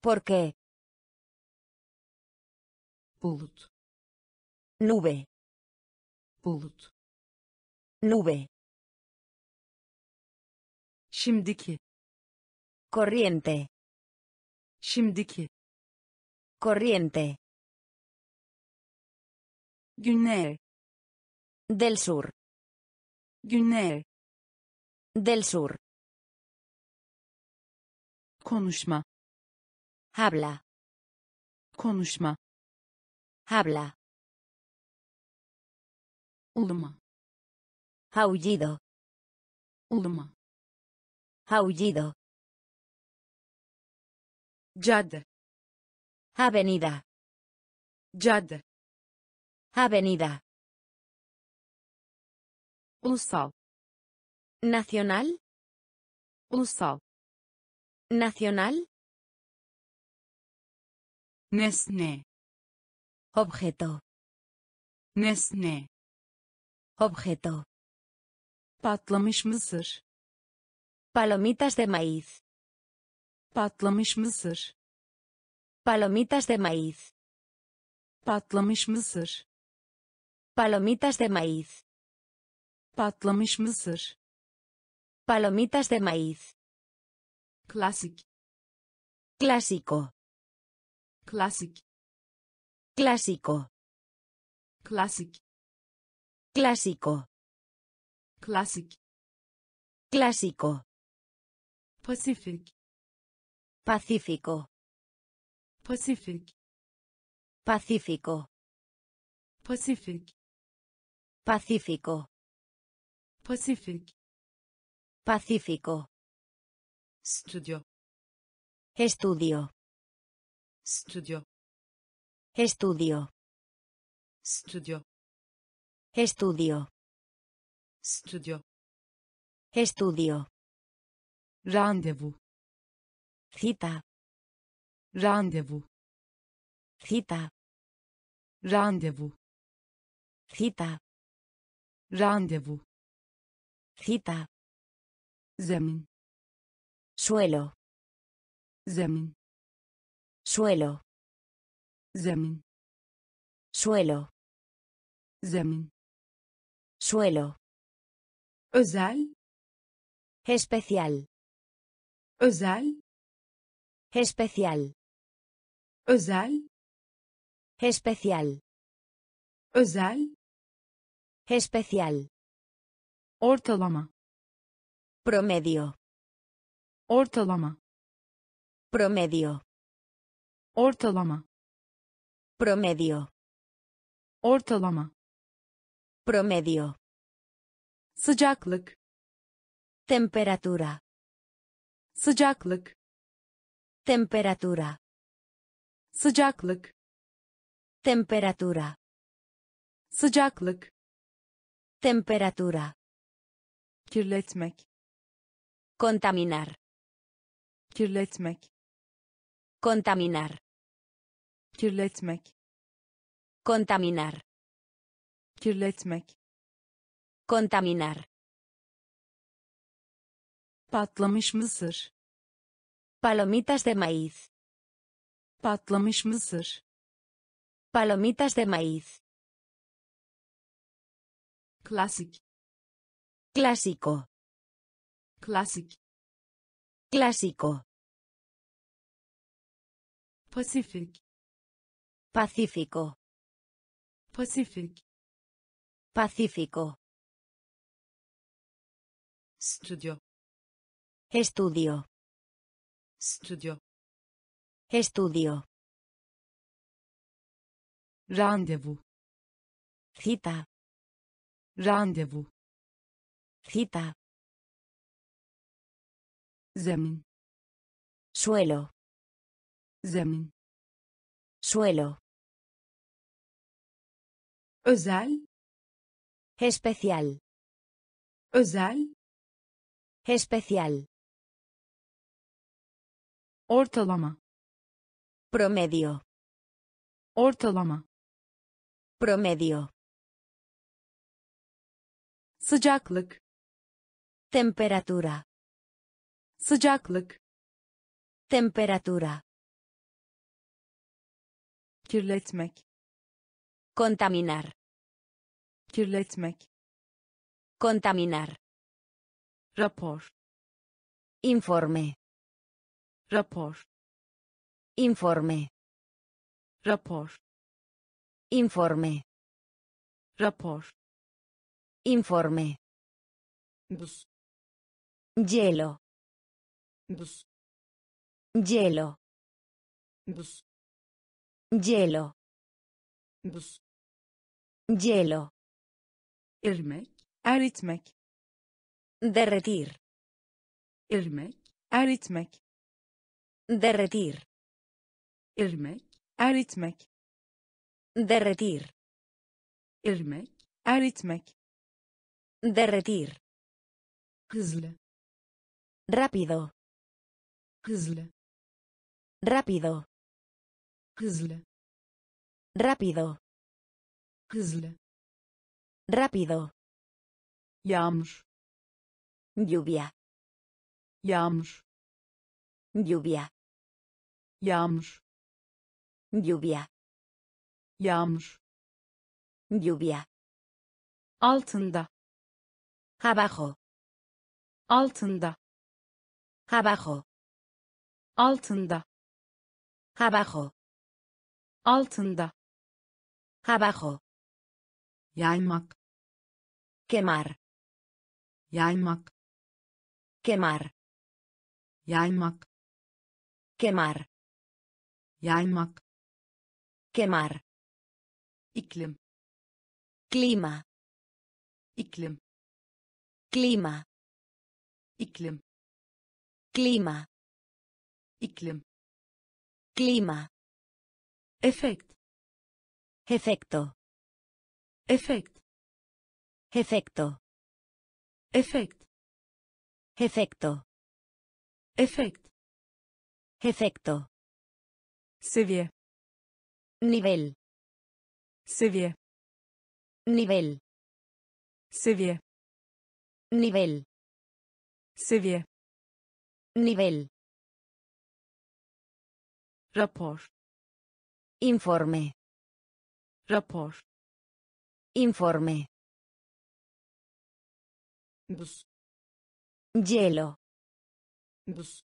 ¿Por qué? bulut Nube. bulut Nube. şimdiki Corriente. şimdiki Corriente. güney Del sur. güney Del sur. konuşma Habla. konuşma Habla. uluma Aullido. uluma Aullido. cadde Avenida. cadde Avenida. ulusal Nacional. ulusal Nacional. Nesne Objeto. nesne Objeto. patlamış mısır Palomitas de maíz. patlamış mısır Palomitas de maíz. patlamış mısır Palomitas de maíz. patlamış mısır Palomitas de maíz. klasik Clásico. Klasik Clásico. klasik Clásico. klasik Clásico. pasifik Pacífico. pasifik Pacífico. pasifik Pacífico. pasifik Pacífico. stüdyo Estudio. Stüdyo Estudio. stüdyo Estudio. stüdyo Estudio. randevu Cita. randevu Cita. randevu Cita. randevu Cita. zemin Suelo. zemin Suelo. zemin Suelo. zemin Suelo. özel Especial. özel Especial. özel Especial. özel Especial. ortalama Promedio. ortalama Promedio. Ortalama Promedio. ortalama Promedio. sıcaklık Temperatura. sıcaklık Temperatura. sıcaklık Temperatura. sıcaklık Temperatura. kirletmek Contaminar. kirletmek Contaminar. Kirletmek Contaminar. kirletmek Contaminar. patlamış mısır Palomitas de maíz. patlamış mısır Palomitas de maíz. klasik Clásico. klasik Clásico. pasifik Pacífico. pasifik Pacífico. stüdyo Estudio. stüdyo Estudio. Randevu. Cita. Randevu. Cita. Zemin. Suelo. Zemin. Suelo. özel Especial. özel Especial. Ortalama. Promedio. Ortalama. Promedio. Sıcaklık. Temperatura. Sıcaklık. Temperatura. Kirletmek. Contaminar. Kirletmek. Contaminar. Rapor. Informe. Rapor. Informe. Rapor. Informe. Rapor. Informe. Buz. Hielo. Buz. Hielo. Buz. Hielo. Buz. Hielo. Erimek. Eritmek. Derretir. Erimek. Eritmek. Derretir. Erimek. Eritmek. Derretir. Erimek. Eritmek. Derretir. Hızlı. Rápido. Hızlı. Rápido. Hızlı. Rápido. Hızlı. Rápido. Yağmur. Lluvia. Yağmur. Lluvia. Yağmur. Lluvia. Yağmur. Lluvia. Altında. Abajo. Altında. Abajo. Altında. Abajo. Altında. Abajo. Yaymak. Quemar. Yaymak. Quemar. Yaymak. Quemar. Yaymak. Quemar. İklim. Clima. İklim. Clima. İklim. Clima. İklim. Clima. Efekt. Efecto. Efekt. Efecto. Efekt. Efecto. Efekt. Efecto. Seviye. Nivel. Seviye. Nivel. Seviye. Nivel. Seviye. Nivel. Rapor. Informe. Rapor. Informe. Buz. Hielo. Buz.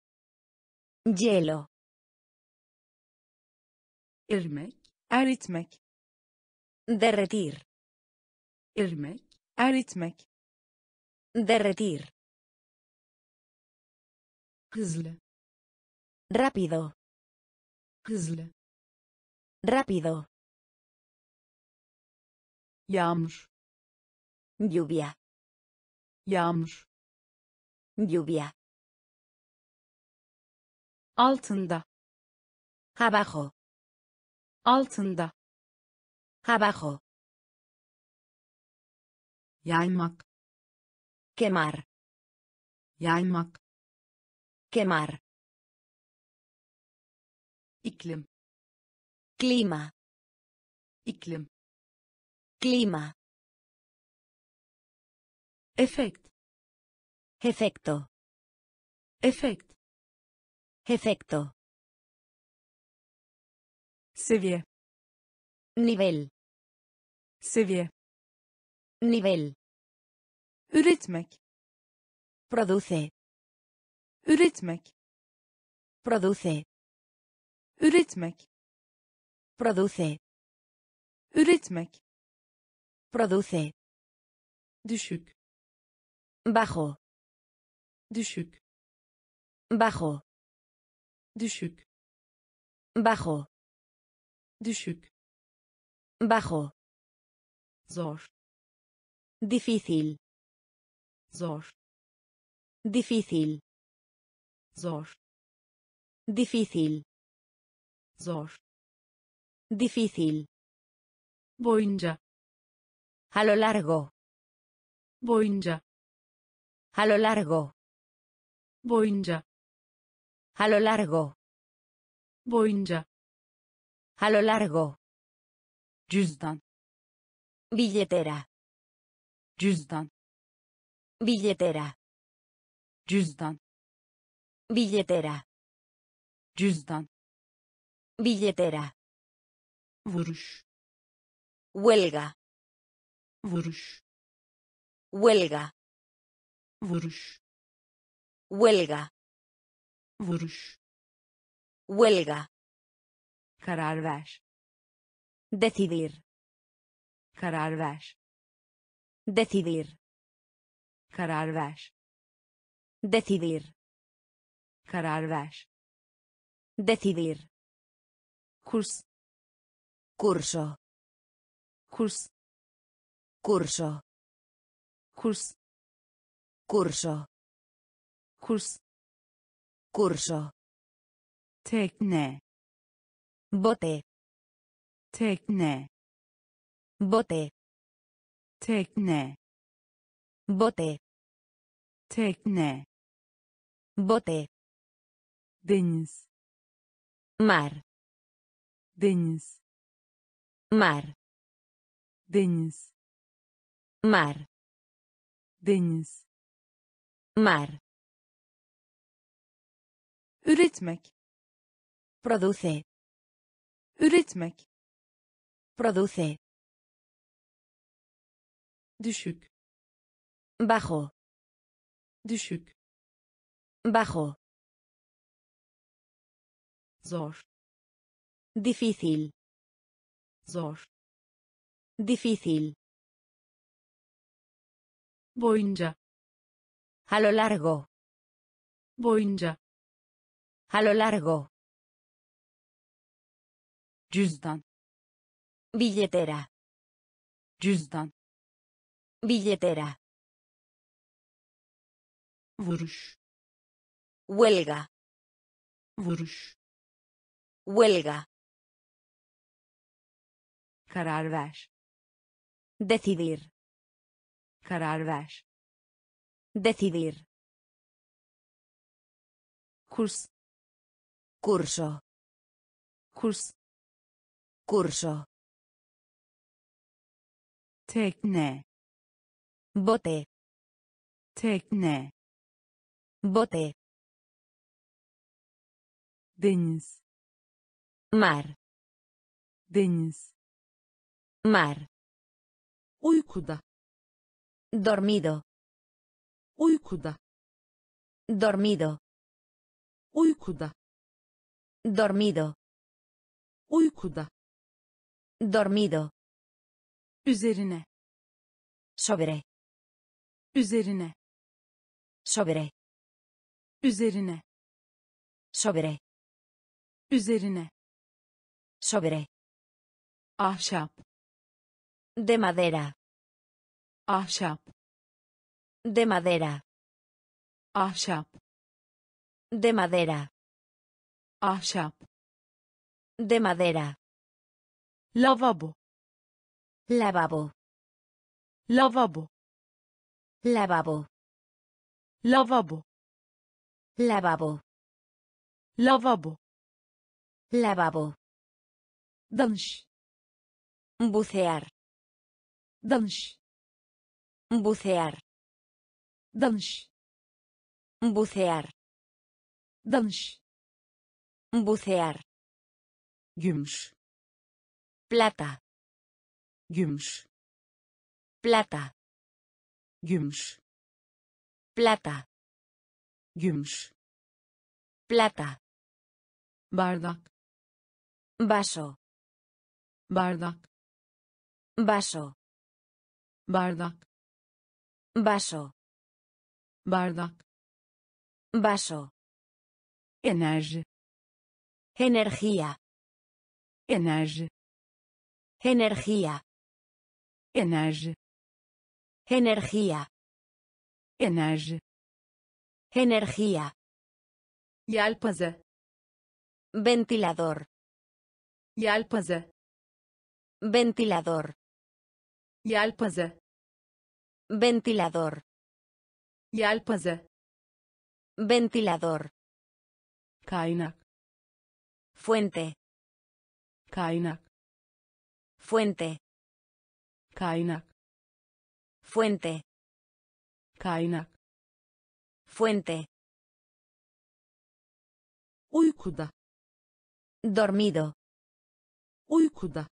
Hielo. Erimek. Eritmek. Derretir. Erimek. Eritmek. Derretir. Hızlı. Rápido. Hızlı. Rápido. Yağmur. Lluvia. Yağmur. Lluvia. Altında. Abajo. Altında. Abajo. Yaymak. Quemar. Yaymak. Quemar. İklim. Clima. İklim. Clima. Efekt. Efecto. Efekt. Efecto. Seviye. Nivel. Seviye. Nivel. Üretmek. Produce. Üretmek. Produce. Üretmek. Produce. Üretmek. Produce. Düşük. Bajo. Düşük. Bajo. Düşük. Bajo. düşük Bajo. zor Difícil. zor Difícil. zor Difícil. zor Difícil. boyunca A lo largo. boyunca A lo largo. boyunca A lo largo. boyunca A lo largo. cüzdan Billetera. cüzdan Billetera. cüzdan Billetera. cüzdan Billetera. Vuruş Huelga. vuruş Huelga. vuruş Huelga. vuruş Huelga. karar ver Decidir. karar ver Decidir. karar ver Decidir. karar ver Decidir. kurs Curso. kurs Curso. kurs Curso. kurs Curso. tekne Bote. tekne Bote. tekne Bote. tekne Bote. deniz Mar. deniz Mar. deniz Mar. deniz Mar. üretmek Produce. üretmek Produce. düşük Bajo. düşük Bajo. zor Difícil. Zor Difícil. boyunca A lo largo. boyunca A lo largo. cüzdan Billetera. cüzdan Billetera. vuruş Huelga. vuruş Huelga. Karar ver Decidir. karar ver Decidir. kurs Curso. kurs Curso. tekne Bote. tekne Bote. deniz Mar. deniz Mar. uykuda Dormido. uykuda Dormido. uykuda Dormido. uykuda Dormido. üzerine Sobre. üzerine Sobre. üzerine Sobre. üzerine Sobre. ahşap De madera. ahşap De madera. ahşap De madera. ahşap De madera. lavabo Lavabo. lavabo Lavabo. lavabo Lavabo. lavabo Lavabo. danış Bucear. Danış. Bucear. Danış. Bucear. Danış. Bucear. Gümüş. Plata. Gümüş. Plata. Gümüş. Plata. Gümüş. Plata. Bardak. Vaso. Bardak. Vaso. Bardak Vaso. bardak Vaso. enerji Energía. enerji Energía. enerji Energía. enerji Energía. yelpaze Ventilador. yelpaze Ventilador. yelpaze Ventilador. yelpaze Ventilador. kaynak Fuente. kaynak Fuente. kaynak Fuente. kaynak Fuente. uykuda Dormido. uykuda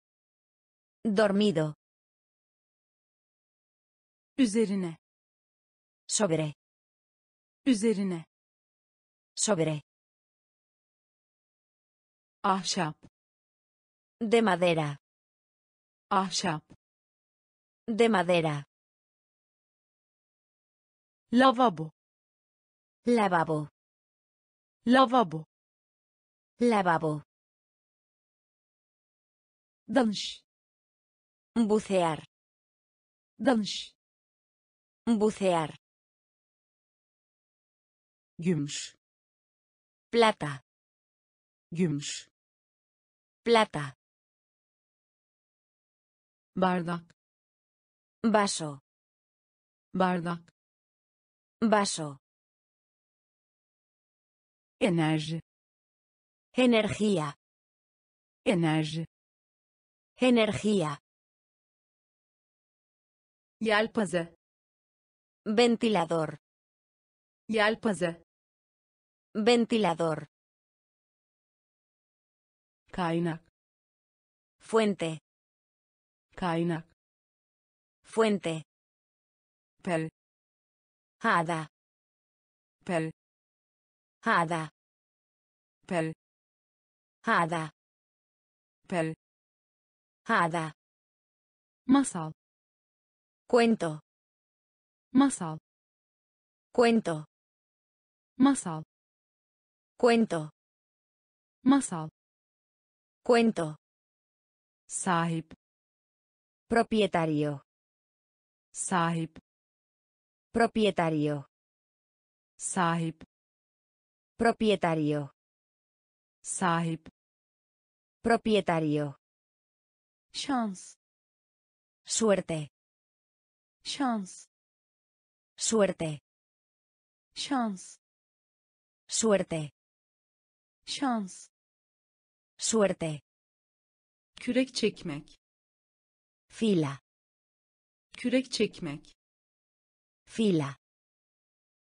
Dormido. Üzerine Sobre. üzerine Sobre. ahşap De madera. ahşap De madera. lavabo Lavabo. lavabo Lavabo. dalış Bucear. dalış Bucear. gümüş Plata. gümüş Plata. bardak Vaso. bardak Vaso. enerji Energía. enerji Energía. yelpaze Ventilador. yelpaze Ventilador. kaynak Fuente. kaynak Fuente. pel Hada. pel Hada. pel Hada. pel Hada. masal Cuento. Masal Cuento. masal Cuento. masal Cuento. sahip Propietario. sahip Propietario. sahip Propietario. sahip Propietario. şans Suerte. şans Suerte. şans Suerte. şans Suerte. kürek çekmek Fila. kürek çekmek Fila.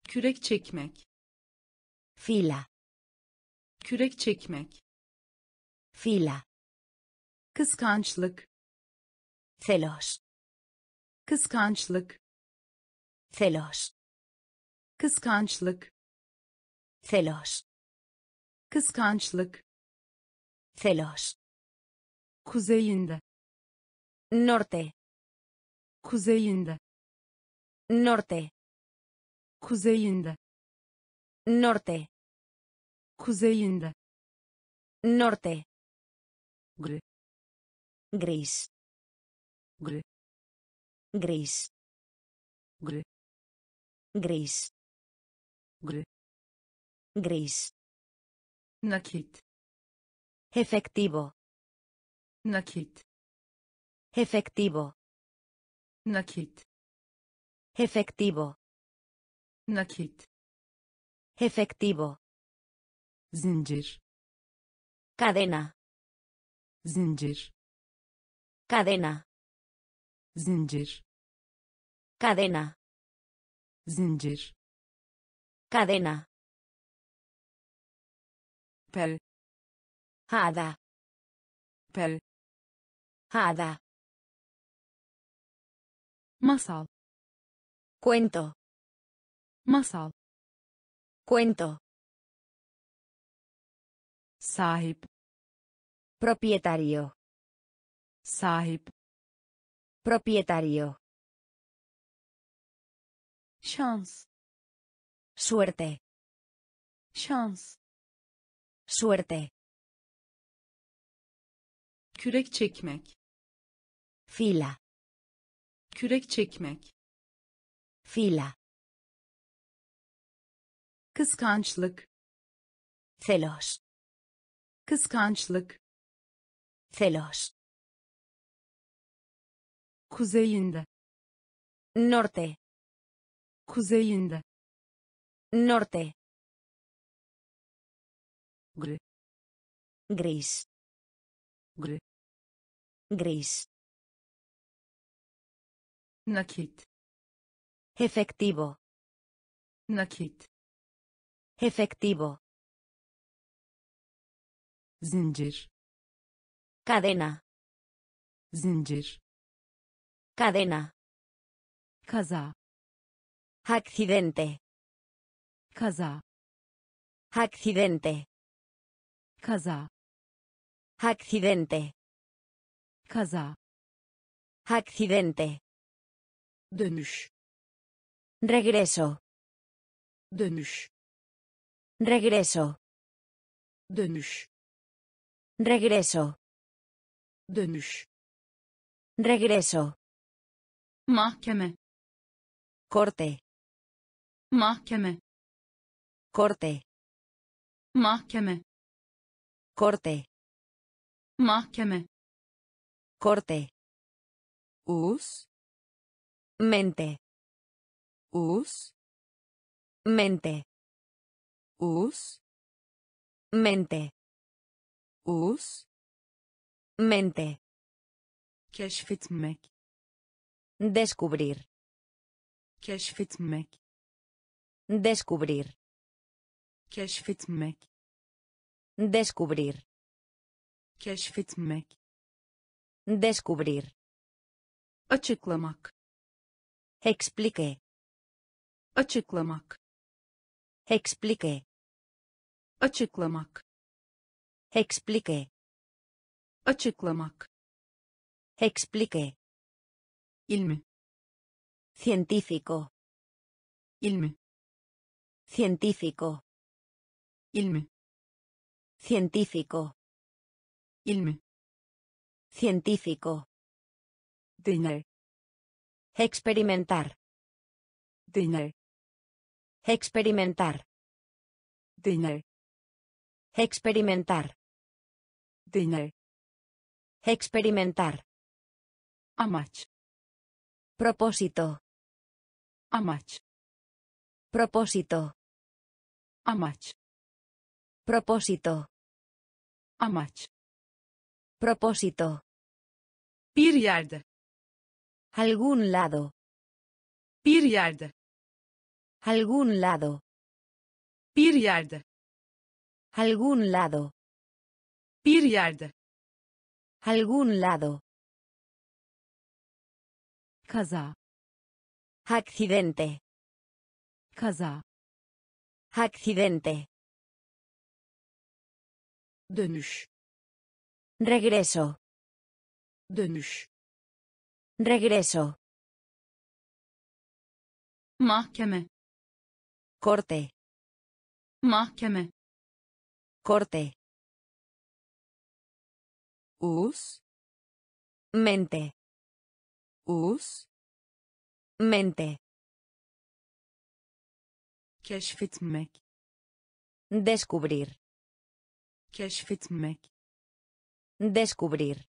kürek çekmek Fila. kürek çekmek Fila. kıskançlık Celos. kıskançlık Celos. kıskançlık Celos. kıskançlık Celos. kuzeyinde Norte. kuzeyinde Norte. kuzeyinde Norte. kuzeyinde Norte. gri Gris. gri Gris. gri Gris. gri Gris. nakit Efectivo. nakit Efectivo. nakit Efectivo. nakit Efectivo. zincir Cadena. zincir Cadena. zincir Cadena. Zincir Cadena. pel Hada. pel Hada. masal Cuento. masal Cuento. sahip Propietario. sahip Propietario. Şans Suerte. şans Suerte. kürek çekmek Fila. kürek çekmek Fila. Kıskançlık. Celos. Kıskançlık. Celos. Kuzeyinde. Norte. Kuzeyinde. Norte. Gri. Gris. Gri. Gris. Nakit. Efectivo. Nakit. Efectivo. Zincir. Cadena. Zincir. Cadena. Kaza. Accidente. Kaza. Accidente. Kaza. Accidente. Kaza. Accidente. Dönüş. Regreso. Dönüş. Regreso. Dönüş. Regreso. Dönüş. Regreso. Mahkeme. Corte. Mahkeme. Corte. Mahkeme. Corte. Mahkeme. Corte. Us. Mente. Us. Mente. Us. Mente. Us. Mente. Keşfetmek. Descubrir. Keşfetmek. Descubrir. Keşfetmek. Descubrir. Keşfetmek. Descubrir. açıklamak Explique. açıklamak Explique. açıklamak Explique. açıklamak Explique. İlmi. Científico. İlmi. Científico. İlmi. Científico. İlmi. Científico. Deney. Experimentar. Deney. Experimentar. Deney. Experimentar. Deney. Experimentar. Amaç. Propósito. Amaç. Propósito. Amaç. Propósito. Amaç. Propósito. bir yerde Algún lado. bir yerde Algún lado. bir yerde Algún lado. bir yerde Algún lado. Kaza. Accidente. Kaza. Accidente. Dönüş. Regreso. Dönüş. Regreso. Mahkeme. Corte. Mahkeme. Corte. Us. Mente. Us. Mente. Keşfetmek. Descubrir. Keşfetmek. Descubrir.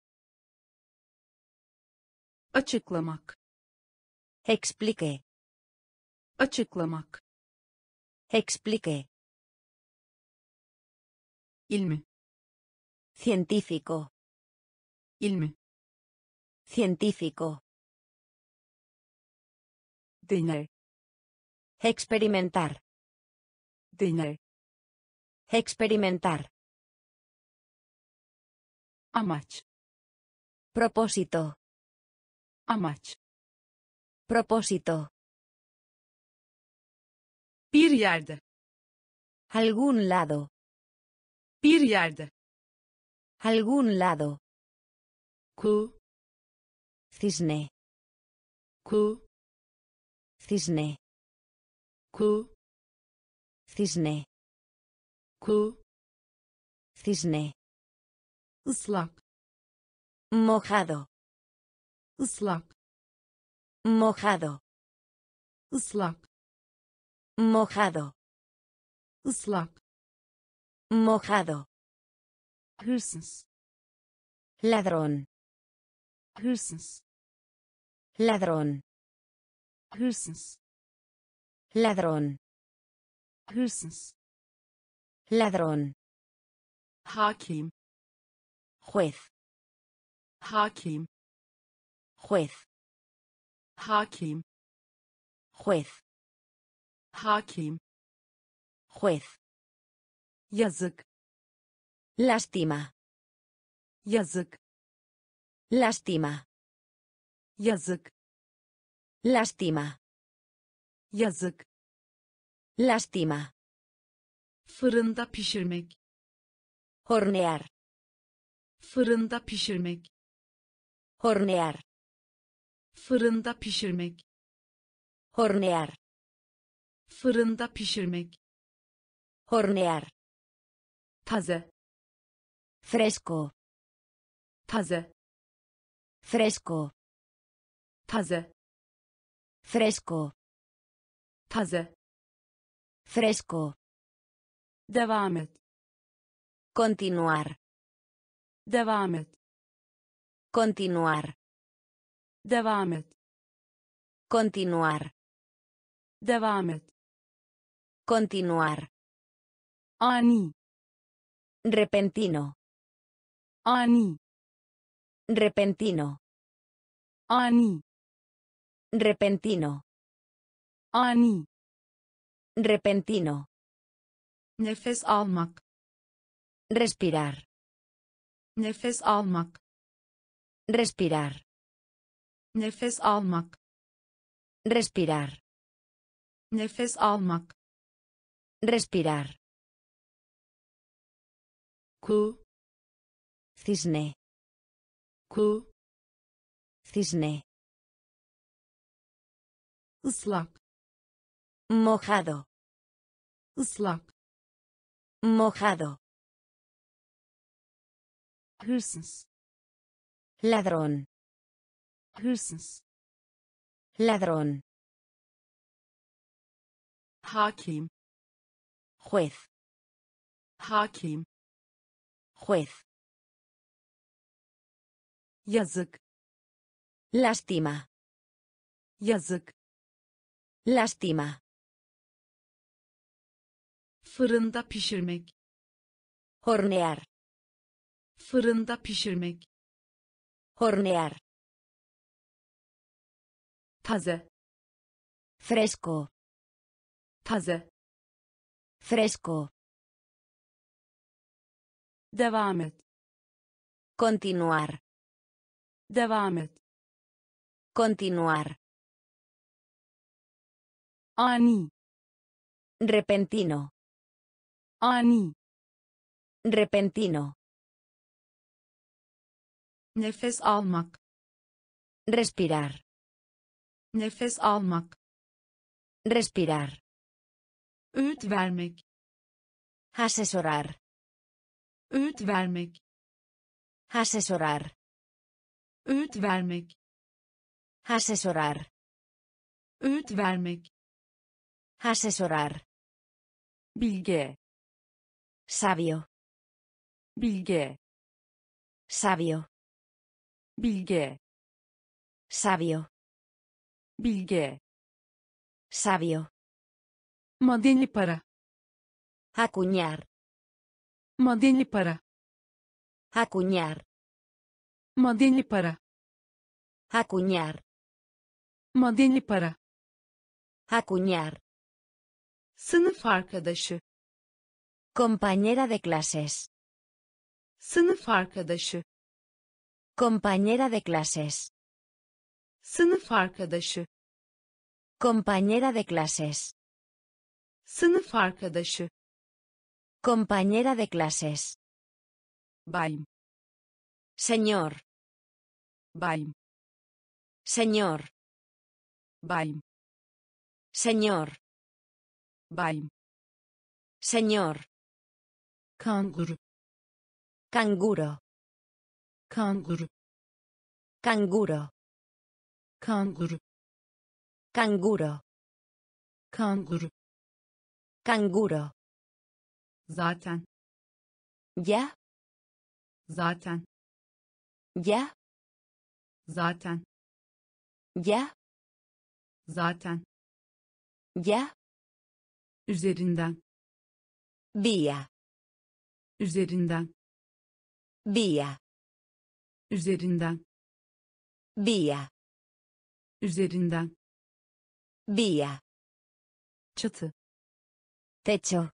açıklamak Explique. açıklamak Explique. İlmi. Científico. İlmi. Científico. Deney. Experimentar. Deney. Experimentar. Amaç. Propósito. Amaç. Propósito. bir yerde Algún lado. bir yerde Algún lado. ku Cisne. ku Cisne. Ku Cisne. ku Cisne. Islak. Mojado. ıslak Mojado. ıslak Mojado. ıslak Mojado. hırsız Ladrón. hırsız Ladrón. hırsız Ladrón. hırsız Ladrón. hakim Juez. hakim Juez. hakim Juez. hakim Juez. yazık Lástima. yazık Lástima. yazık Lástima. Yazık Lástima. fırında pişirmek Hornear. fırında pişirmek Hornear. fırında pişirmek Hornear. fırında pişirmek Hornear. taze Fresco. taze Fresco. taze Fresco. Taze Fresco. devam et, Continuar. devam et, Continuar. devam et, Continuar. devam et, Continuar. ani, Repentino. ani, Repentino. ani, Repentino. Ani, Repentino. nefes almak Respirar. nefes almak Respirar. nefes almak Respirar. nefes almak Respirar. ku Cisne. ku Cisne. ıslak Mojado. ıslak Mojado. hırsız Ladrón. hırsız Ladrón. hakim Juez. hakim Juez. yazık Lástima. yazık Lástima. Fırında pişirmek Hornear. fırında pişirmek Hornear. taze Fresco. taze Fresco. devam et, Continuar. devam et, Continuar. ani, Repentino. Ani, Repentino. nefes almak Respirar. nefes almak Respirar. öğüt vermek Asesorar. öğüt vermek Asesorar. öğüt vermek Asesorar. öğüt vermek Asesorar. bilge, Sabio. bilge, Sabio. bilge, Sabio. bilge, Sabio. madeni para Acuñar. madeni para Acuñar. madeni para Acuñar. madeni para Acuñar. sınıf arkadaşı Compañera de clases. sınıf arkadaşı Compañera de clases. sınıf arkadaşı Compañera de clases. sınıf arkadaşı Compañera de clases. bayım, Señor. bayım, Señor. bayım, Señor. bayım, Señor. Kanguru Canguro. kanguru Canguro. Kanguru. Canguro. Kanguru. Canguro. Zaten. Ya. Zaten. Ya. Zaten. Ya. Zaten. Ya. Üzerinden. Vía. Üzerinden. Vía. Üzerinden. Vía. Üzerinden. Vía. Çatı. Techo.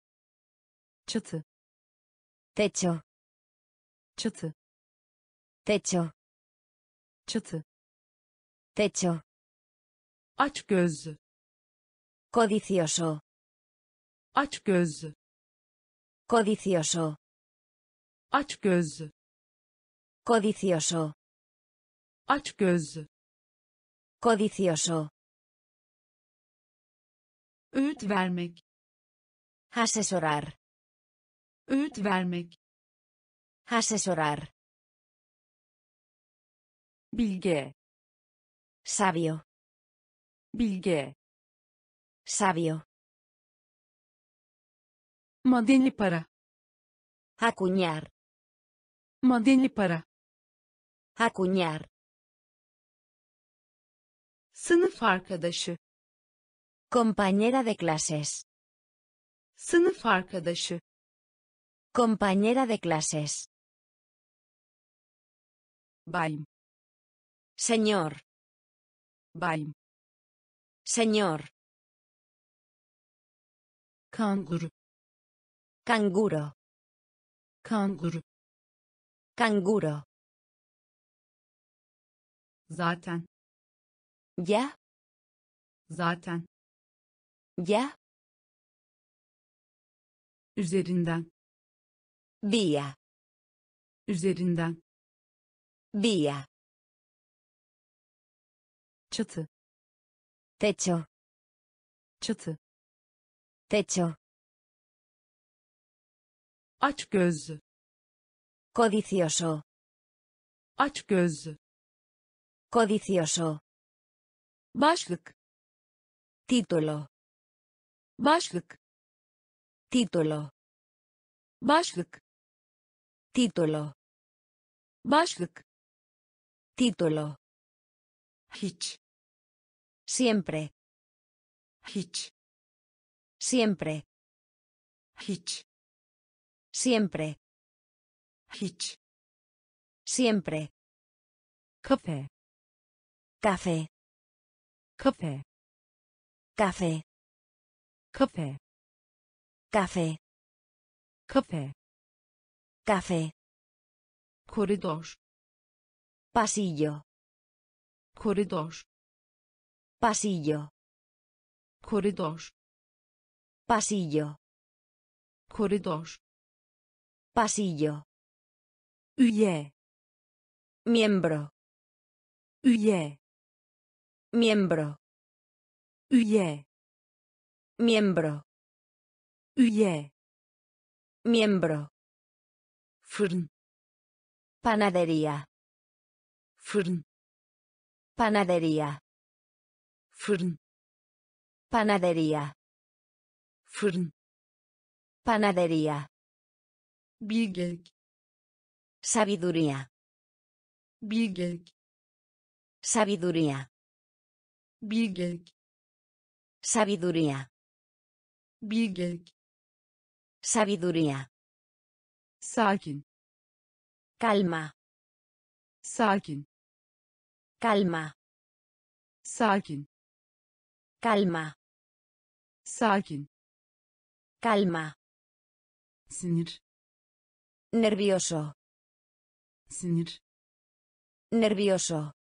Çatı. Techo. Çatı. Techo. Çatı. Techo. Aç gözlü. Codicioso. Aç gözlü. Codicioso. Aç gözlü. Codicioso. Aç gözlü. Codicioso. Öğüt vermek. Asesorar. Öğüt vermek. Asesorar. Bilge. Sabio. Bilge. Sabio. Madenli para. Acuñar. Madenli para. Acuñar. Sınıf arkadaşı. Compañera de clases. Sınıf arkadaşı. Compañera de clases. Bayım. Señor. Bayım. Señor. Kanguru. Canguro. Kanguru. Canguro. Zaten. Ya. Zaten. Ya. Üzerinden. Vía. Üzerinden. Vía. Çatı. Techo. Çatı. Techo. Aç gözlü. Codicioso. Aç gözlü. Codicioso. Başlık. Título. Başlık. Título. Başlık. Título. Başlık. Título. Hiç. Siempre. Hiç. Siempre. Hiç. Siempre. Hiç. Siempre. Kafe. Café. Kafe. Café. Kafe. Café. Kafe. Café. Koridor. Pasillo. Koridor. Pasillo. Koridor. Pasillo. Koridor. Pasillo. Üye. Miembro. Üye. Miembro. Üye. Miembro. Üye. Miembro. Fırın. Panadería. Fırın. Panadería. Fırın. Panadería. Fırın. Panadería. Bilgelik. Sabiduría. Bilgelik. Sabiduría. Bilgelik. Sabiduría. Bilgelik. Sabiduría. Sakin. Calma. Sakin. Calma. Sakin. Calma. Sakin. Calma. Sinir. Nervioso. Sinir. Nervioso.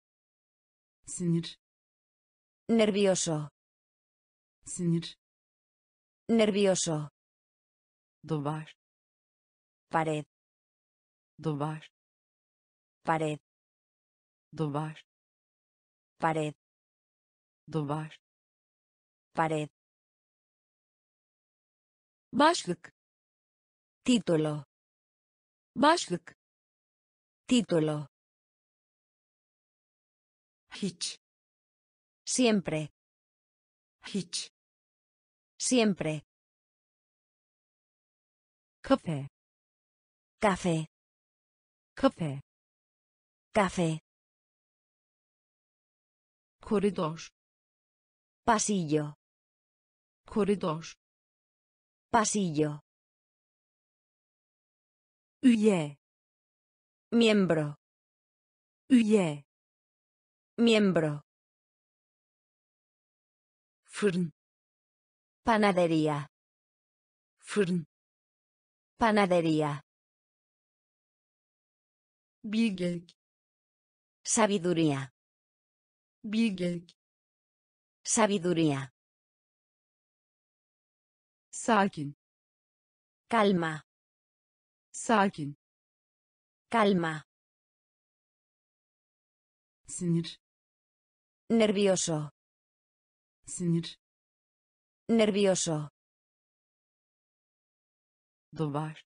Sinir. Nervioso. Sinir. Nervioso. Duvar. Pared. Duvar. Pared. Duvar. Pared. Duvar. Pared. Başlık. Título. Başlık. Título. hiç Siempre. hiç Siempre. kafe Café. kafe Café. koridor Pasillo. koridor Pasillo. üye Miembro. üye Miembro. fırın Panadería. fırın Panadería. bilgelik Sabiduría. bilgelik Sabiduría. sakin Calma. sakin Calma. sinir Nervioso. sinir Nervioso. duvar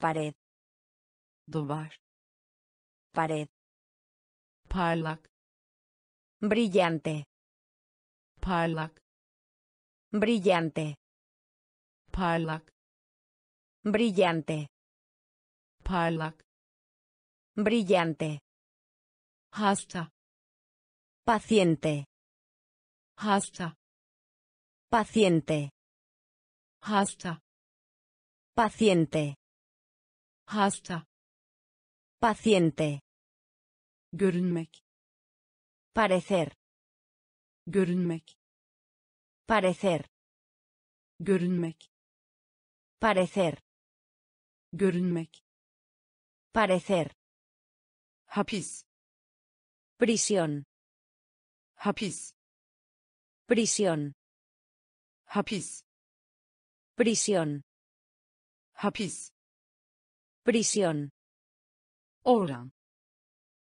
Pared. duvar Pared. parlak Brillante. parlak Brillante. parlak Brillante. Parlak Brillante. hasta Paciente. hasta Paciente. hasta Paciente. hasta Paciente. görünmek Parecer. görünmek Parecer. görünmek Parecer. görünmek Parecer. hapis Prisión. hapis Prisión. hapis Prisión. hapis Prisión. oran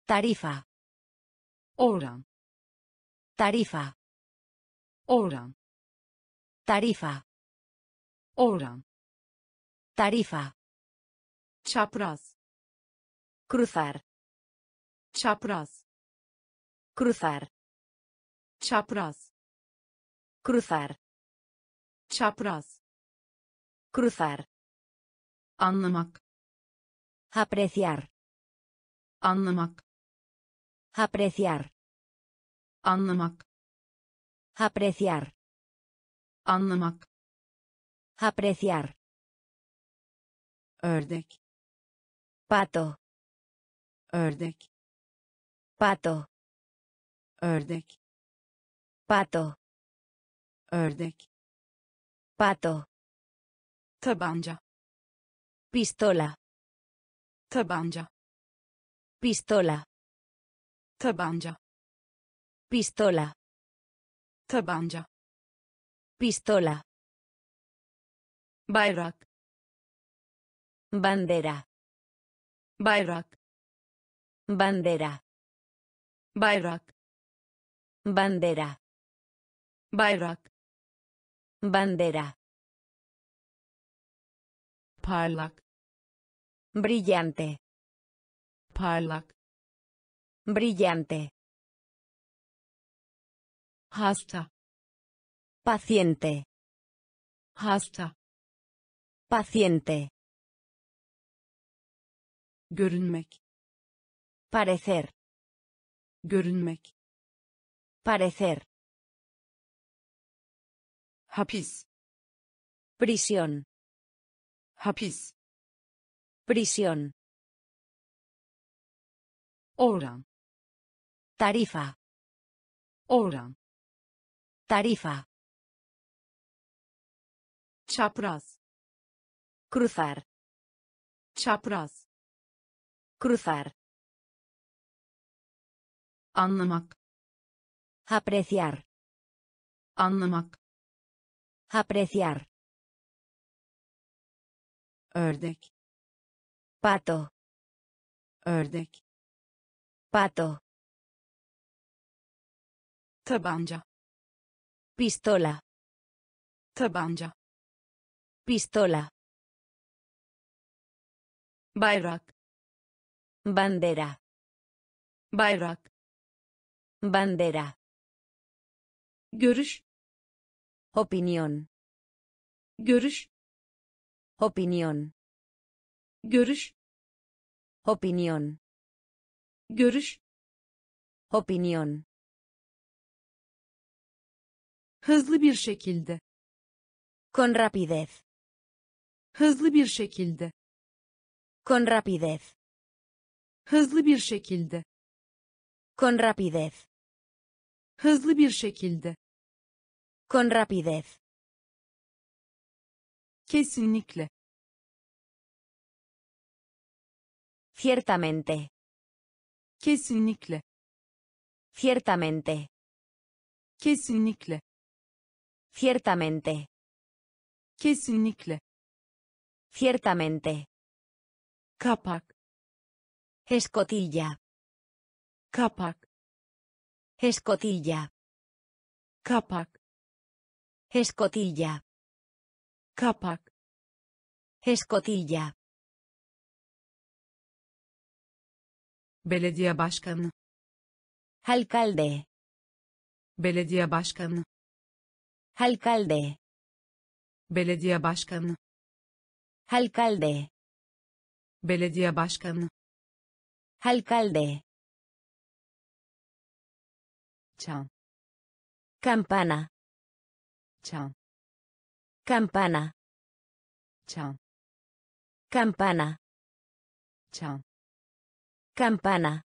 Tarifa. oran Tarifa. oran Tarifa. oran Tarifa. çapraz Cruzar. çapraz Cruzar. çapraz Cruzar. çapraz Cruzar. anlamak Apreciar. anlamak Apreciar. anlamak Apreciar. anlamak Apreciar. ördek Pato. Ördek Pato. ördek Pato. ördek Pato. tabanca Pistola. tabanca Pistola. tabanca Pistola. tabanca Pistola. bayrak Bandera. bayrak Bandera. bayrak Bandera. bayrak Bandera. parlak Brillante. parlak Brillante. hasta Paciente. hasta Paciente. görünmek Parecer. görünmek Parecer. hapis Prisión. hapis Prisión. oran Tarifa. oran Tarifa. çapraz Cruzar. çapraz Cruzar. Anlamak Apreciar. anlamak Apreciar. ördek Pato. ördek Pato. tabanca Pistola. tabanca Pistola. bayrak Bandera. bayrak Bandera. görüş Opinión. görüş Opinión. görüş Opinión. görüş Opinión. hızlı bir şekilde Con rapidez. hızlı bir şekilde Con rapidez. hızlı bir şekilde Con rapidez. Hızlı bir şekilde Con rapidez. kesinlikle Ciertamente. kesinlikle Ciertamente. kesinlikle Ciertamente. kesinlikle Ciertamente. kapak Escotilla. kapak Escotilla. kapak Escotilla. kapak Escotilla. belediye başkanı Alcalde. belediye başkanı Alcalde. belediye başkanı Alcalde. belediye başkanı Alcalde. Ciao. Campana. Ciao. Campana. Ciao. Campana. Ciao. Campana.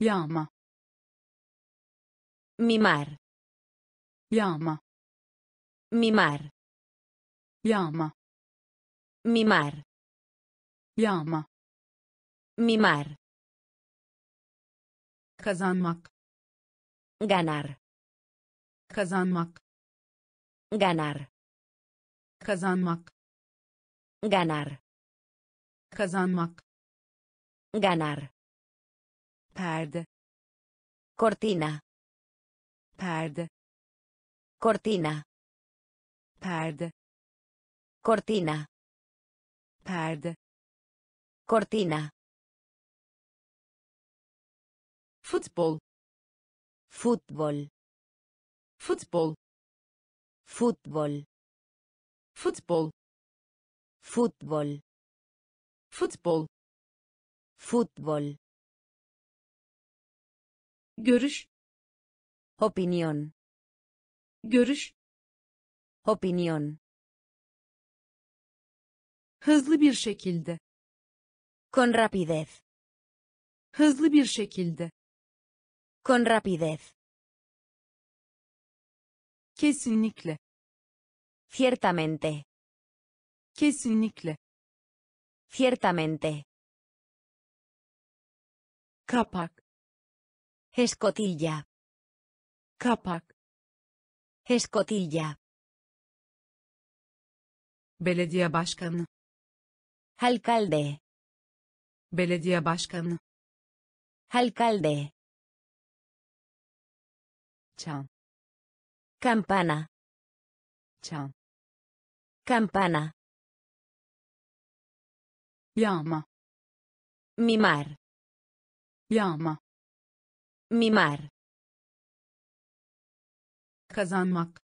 Llama. Mimar. Llama. Mimar. Llama. Mimar. Llama. Mimar. Kazanmak Ganar. kazanmak Ganar. kazanmak Ganar. kazanmak Ganar. Perde. Cortina. Perde. Cortina. Perde. Cortina. Perde. Cortina. Futbol Fútbol. futbol Fútbol. futbol Fútbol. futbol Fútbol. görüş Opinión. görüş Opinión. hızlı bir şekilde Con rapidez. hızlı bir şekilde Con rapidez. kesinlikle Ciertamente. kesinlikle Ciertamente. kapak Escotilla. kapak Escotilla. belediye başkanı Alcalde. belediye başkanı Alcalde. Çan. Campana. Çan. Campana. yağma Mimar. yağma Mimar. kazanmak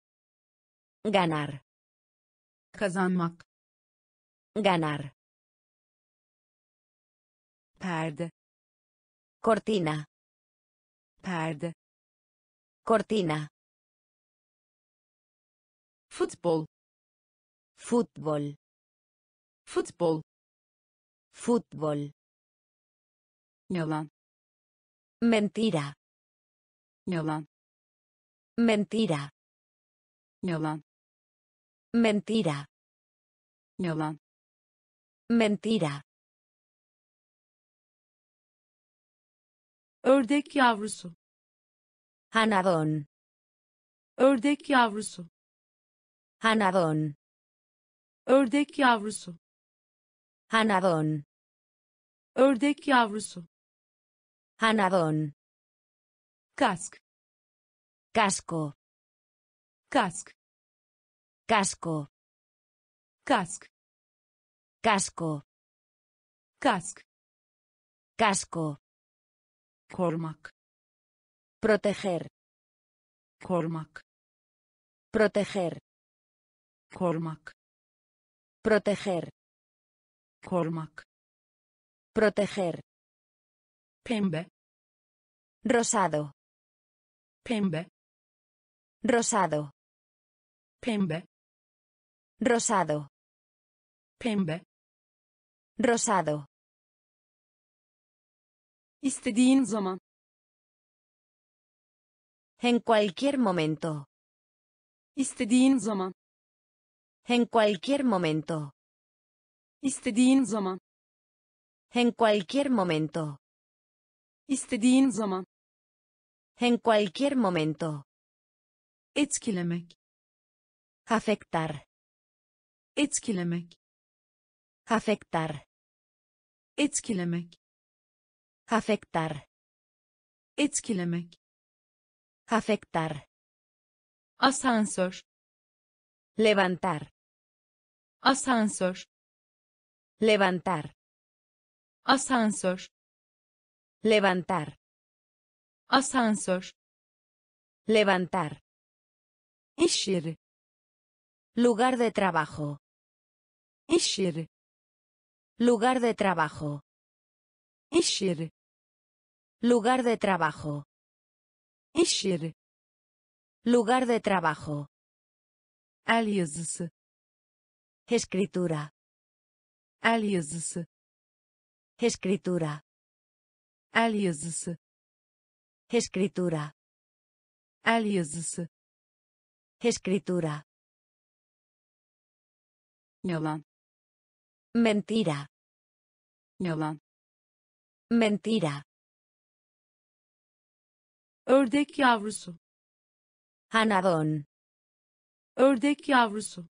Ganar. kazanmak Ganar. Perde. Cortina. Perde. Cortina. futbol Fútbol. futbol Fútbol. Yalan. Mentira. Yalan. Mentira. Yalan. Mentira. Yalan. Mentira. ördek yavrusu Anadón. ördek yavrusu Anadón. ördek yavrusu Anadón. ördek yavrusu Anadón. kask Casco. kask Casco. kask Casco. kask casco, korumak, proteger, korumak, proteger, korumak, proteger, korumak, proteger, pembe, rosado, pembe, rosado, pembe, rosado, pembe, rosado, İstediğin zaman. En cualquier momento, İstediğin zaman. en cualquier momento, İstediğin zaman. en cualquier momento, İstediğin zaman. en cualquier momento, etkilemek, afectar, etkilemek, afectar, etkilemek, afectar, etkilemek, afectar, asansör, levantar, asansör, levantar, asansör, levantar, asansör, levantar, yeri, lugar de trabajo, yeri, lugar de trabajo, yeri, lugar de trabajo, iş yeri, lugar de trabajo, el yazısı, escritura, el yazısı, escritura, el yazısı, escritura, el yazısı, escritura, Yalan. mentira, Yalan. mentira, ördek yavrusu, anadón, ördek yavrusu,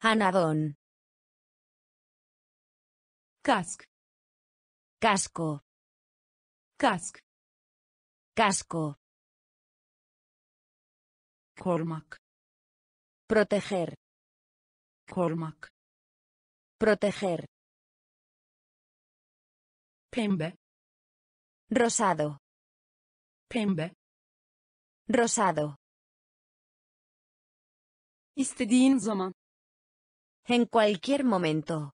anadón, kask, casco, kask, casco, korumak, proteger, korumak, proteger, pembe, rosado, pembe, rosado, İstediğin zaman. en cualquier momento,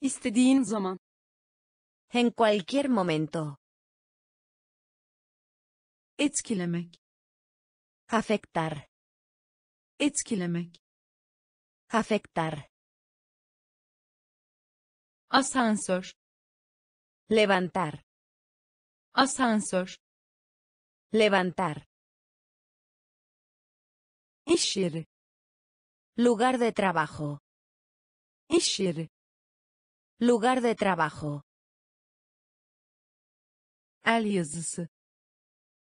İstediğin zaman. en cualquier momento, etkilemek, afectar, etkilemek, afectar, asansör, levantar, asansör, levantar, iş yeri, lugar de trabajo, iş yeri, lugar de trabajo, yazısı,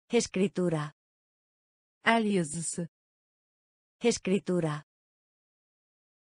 escritura, yazısı, escritura,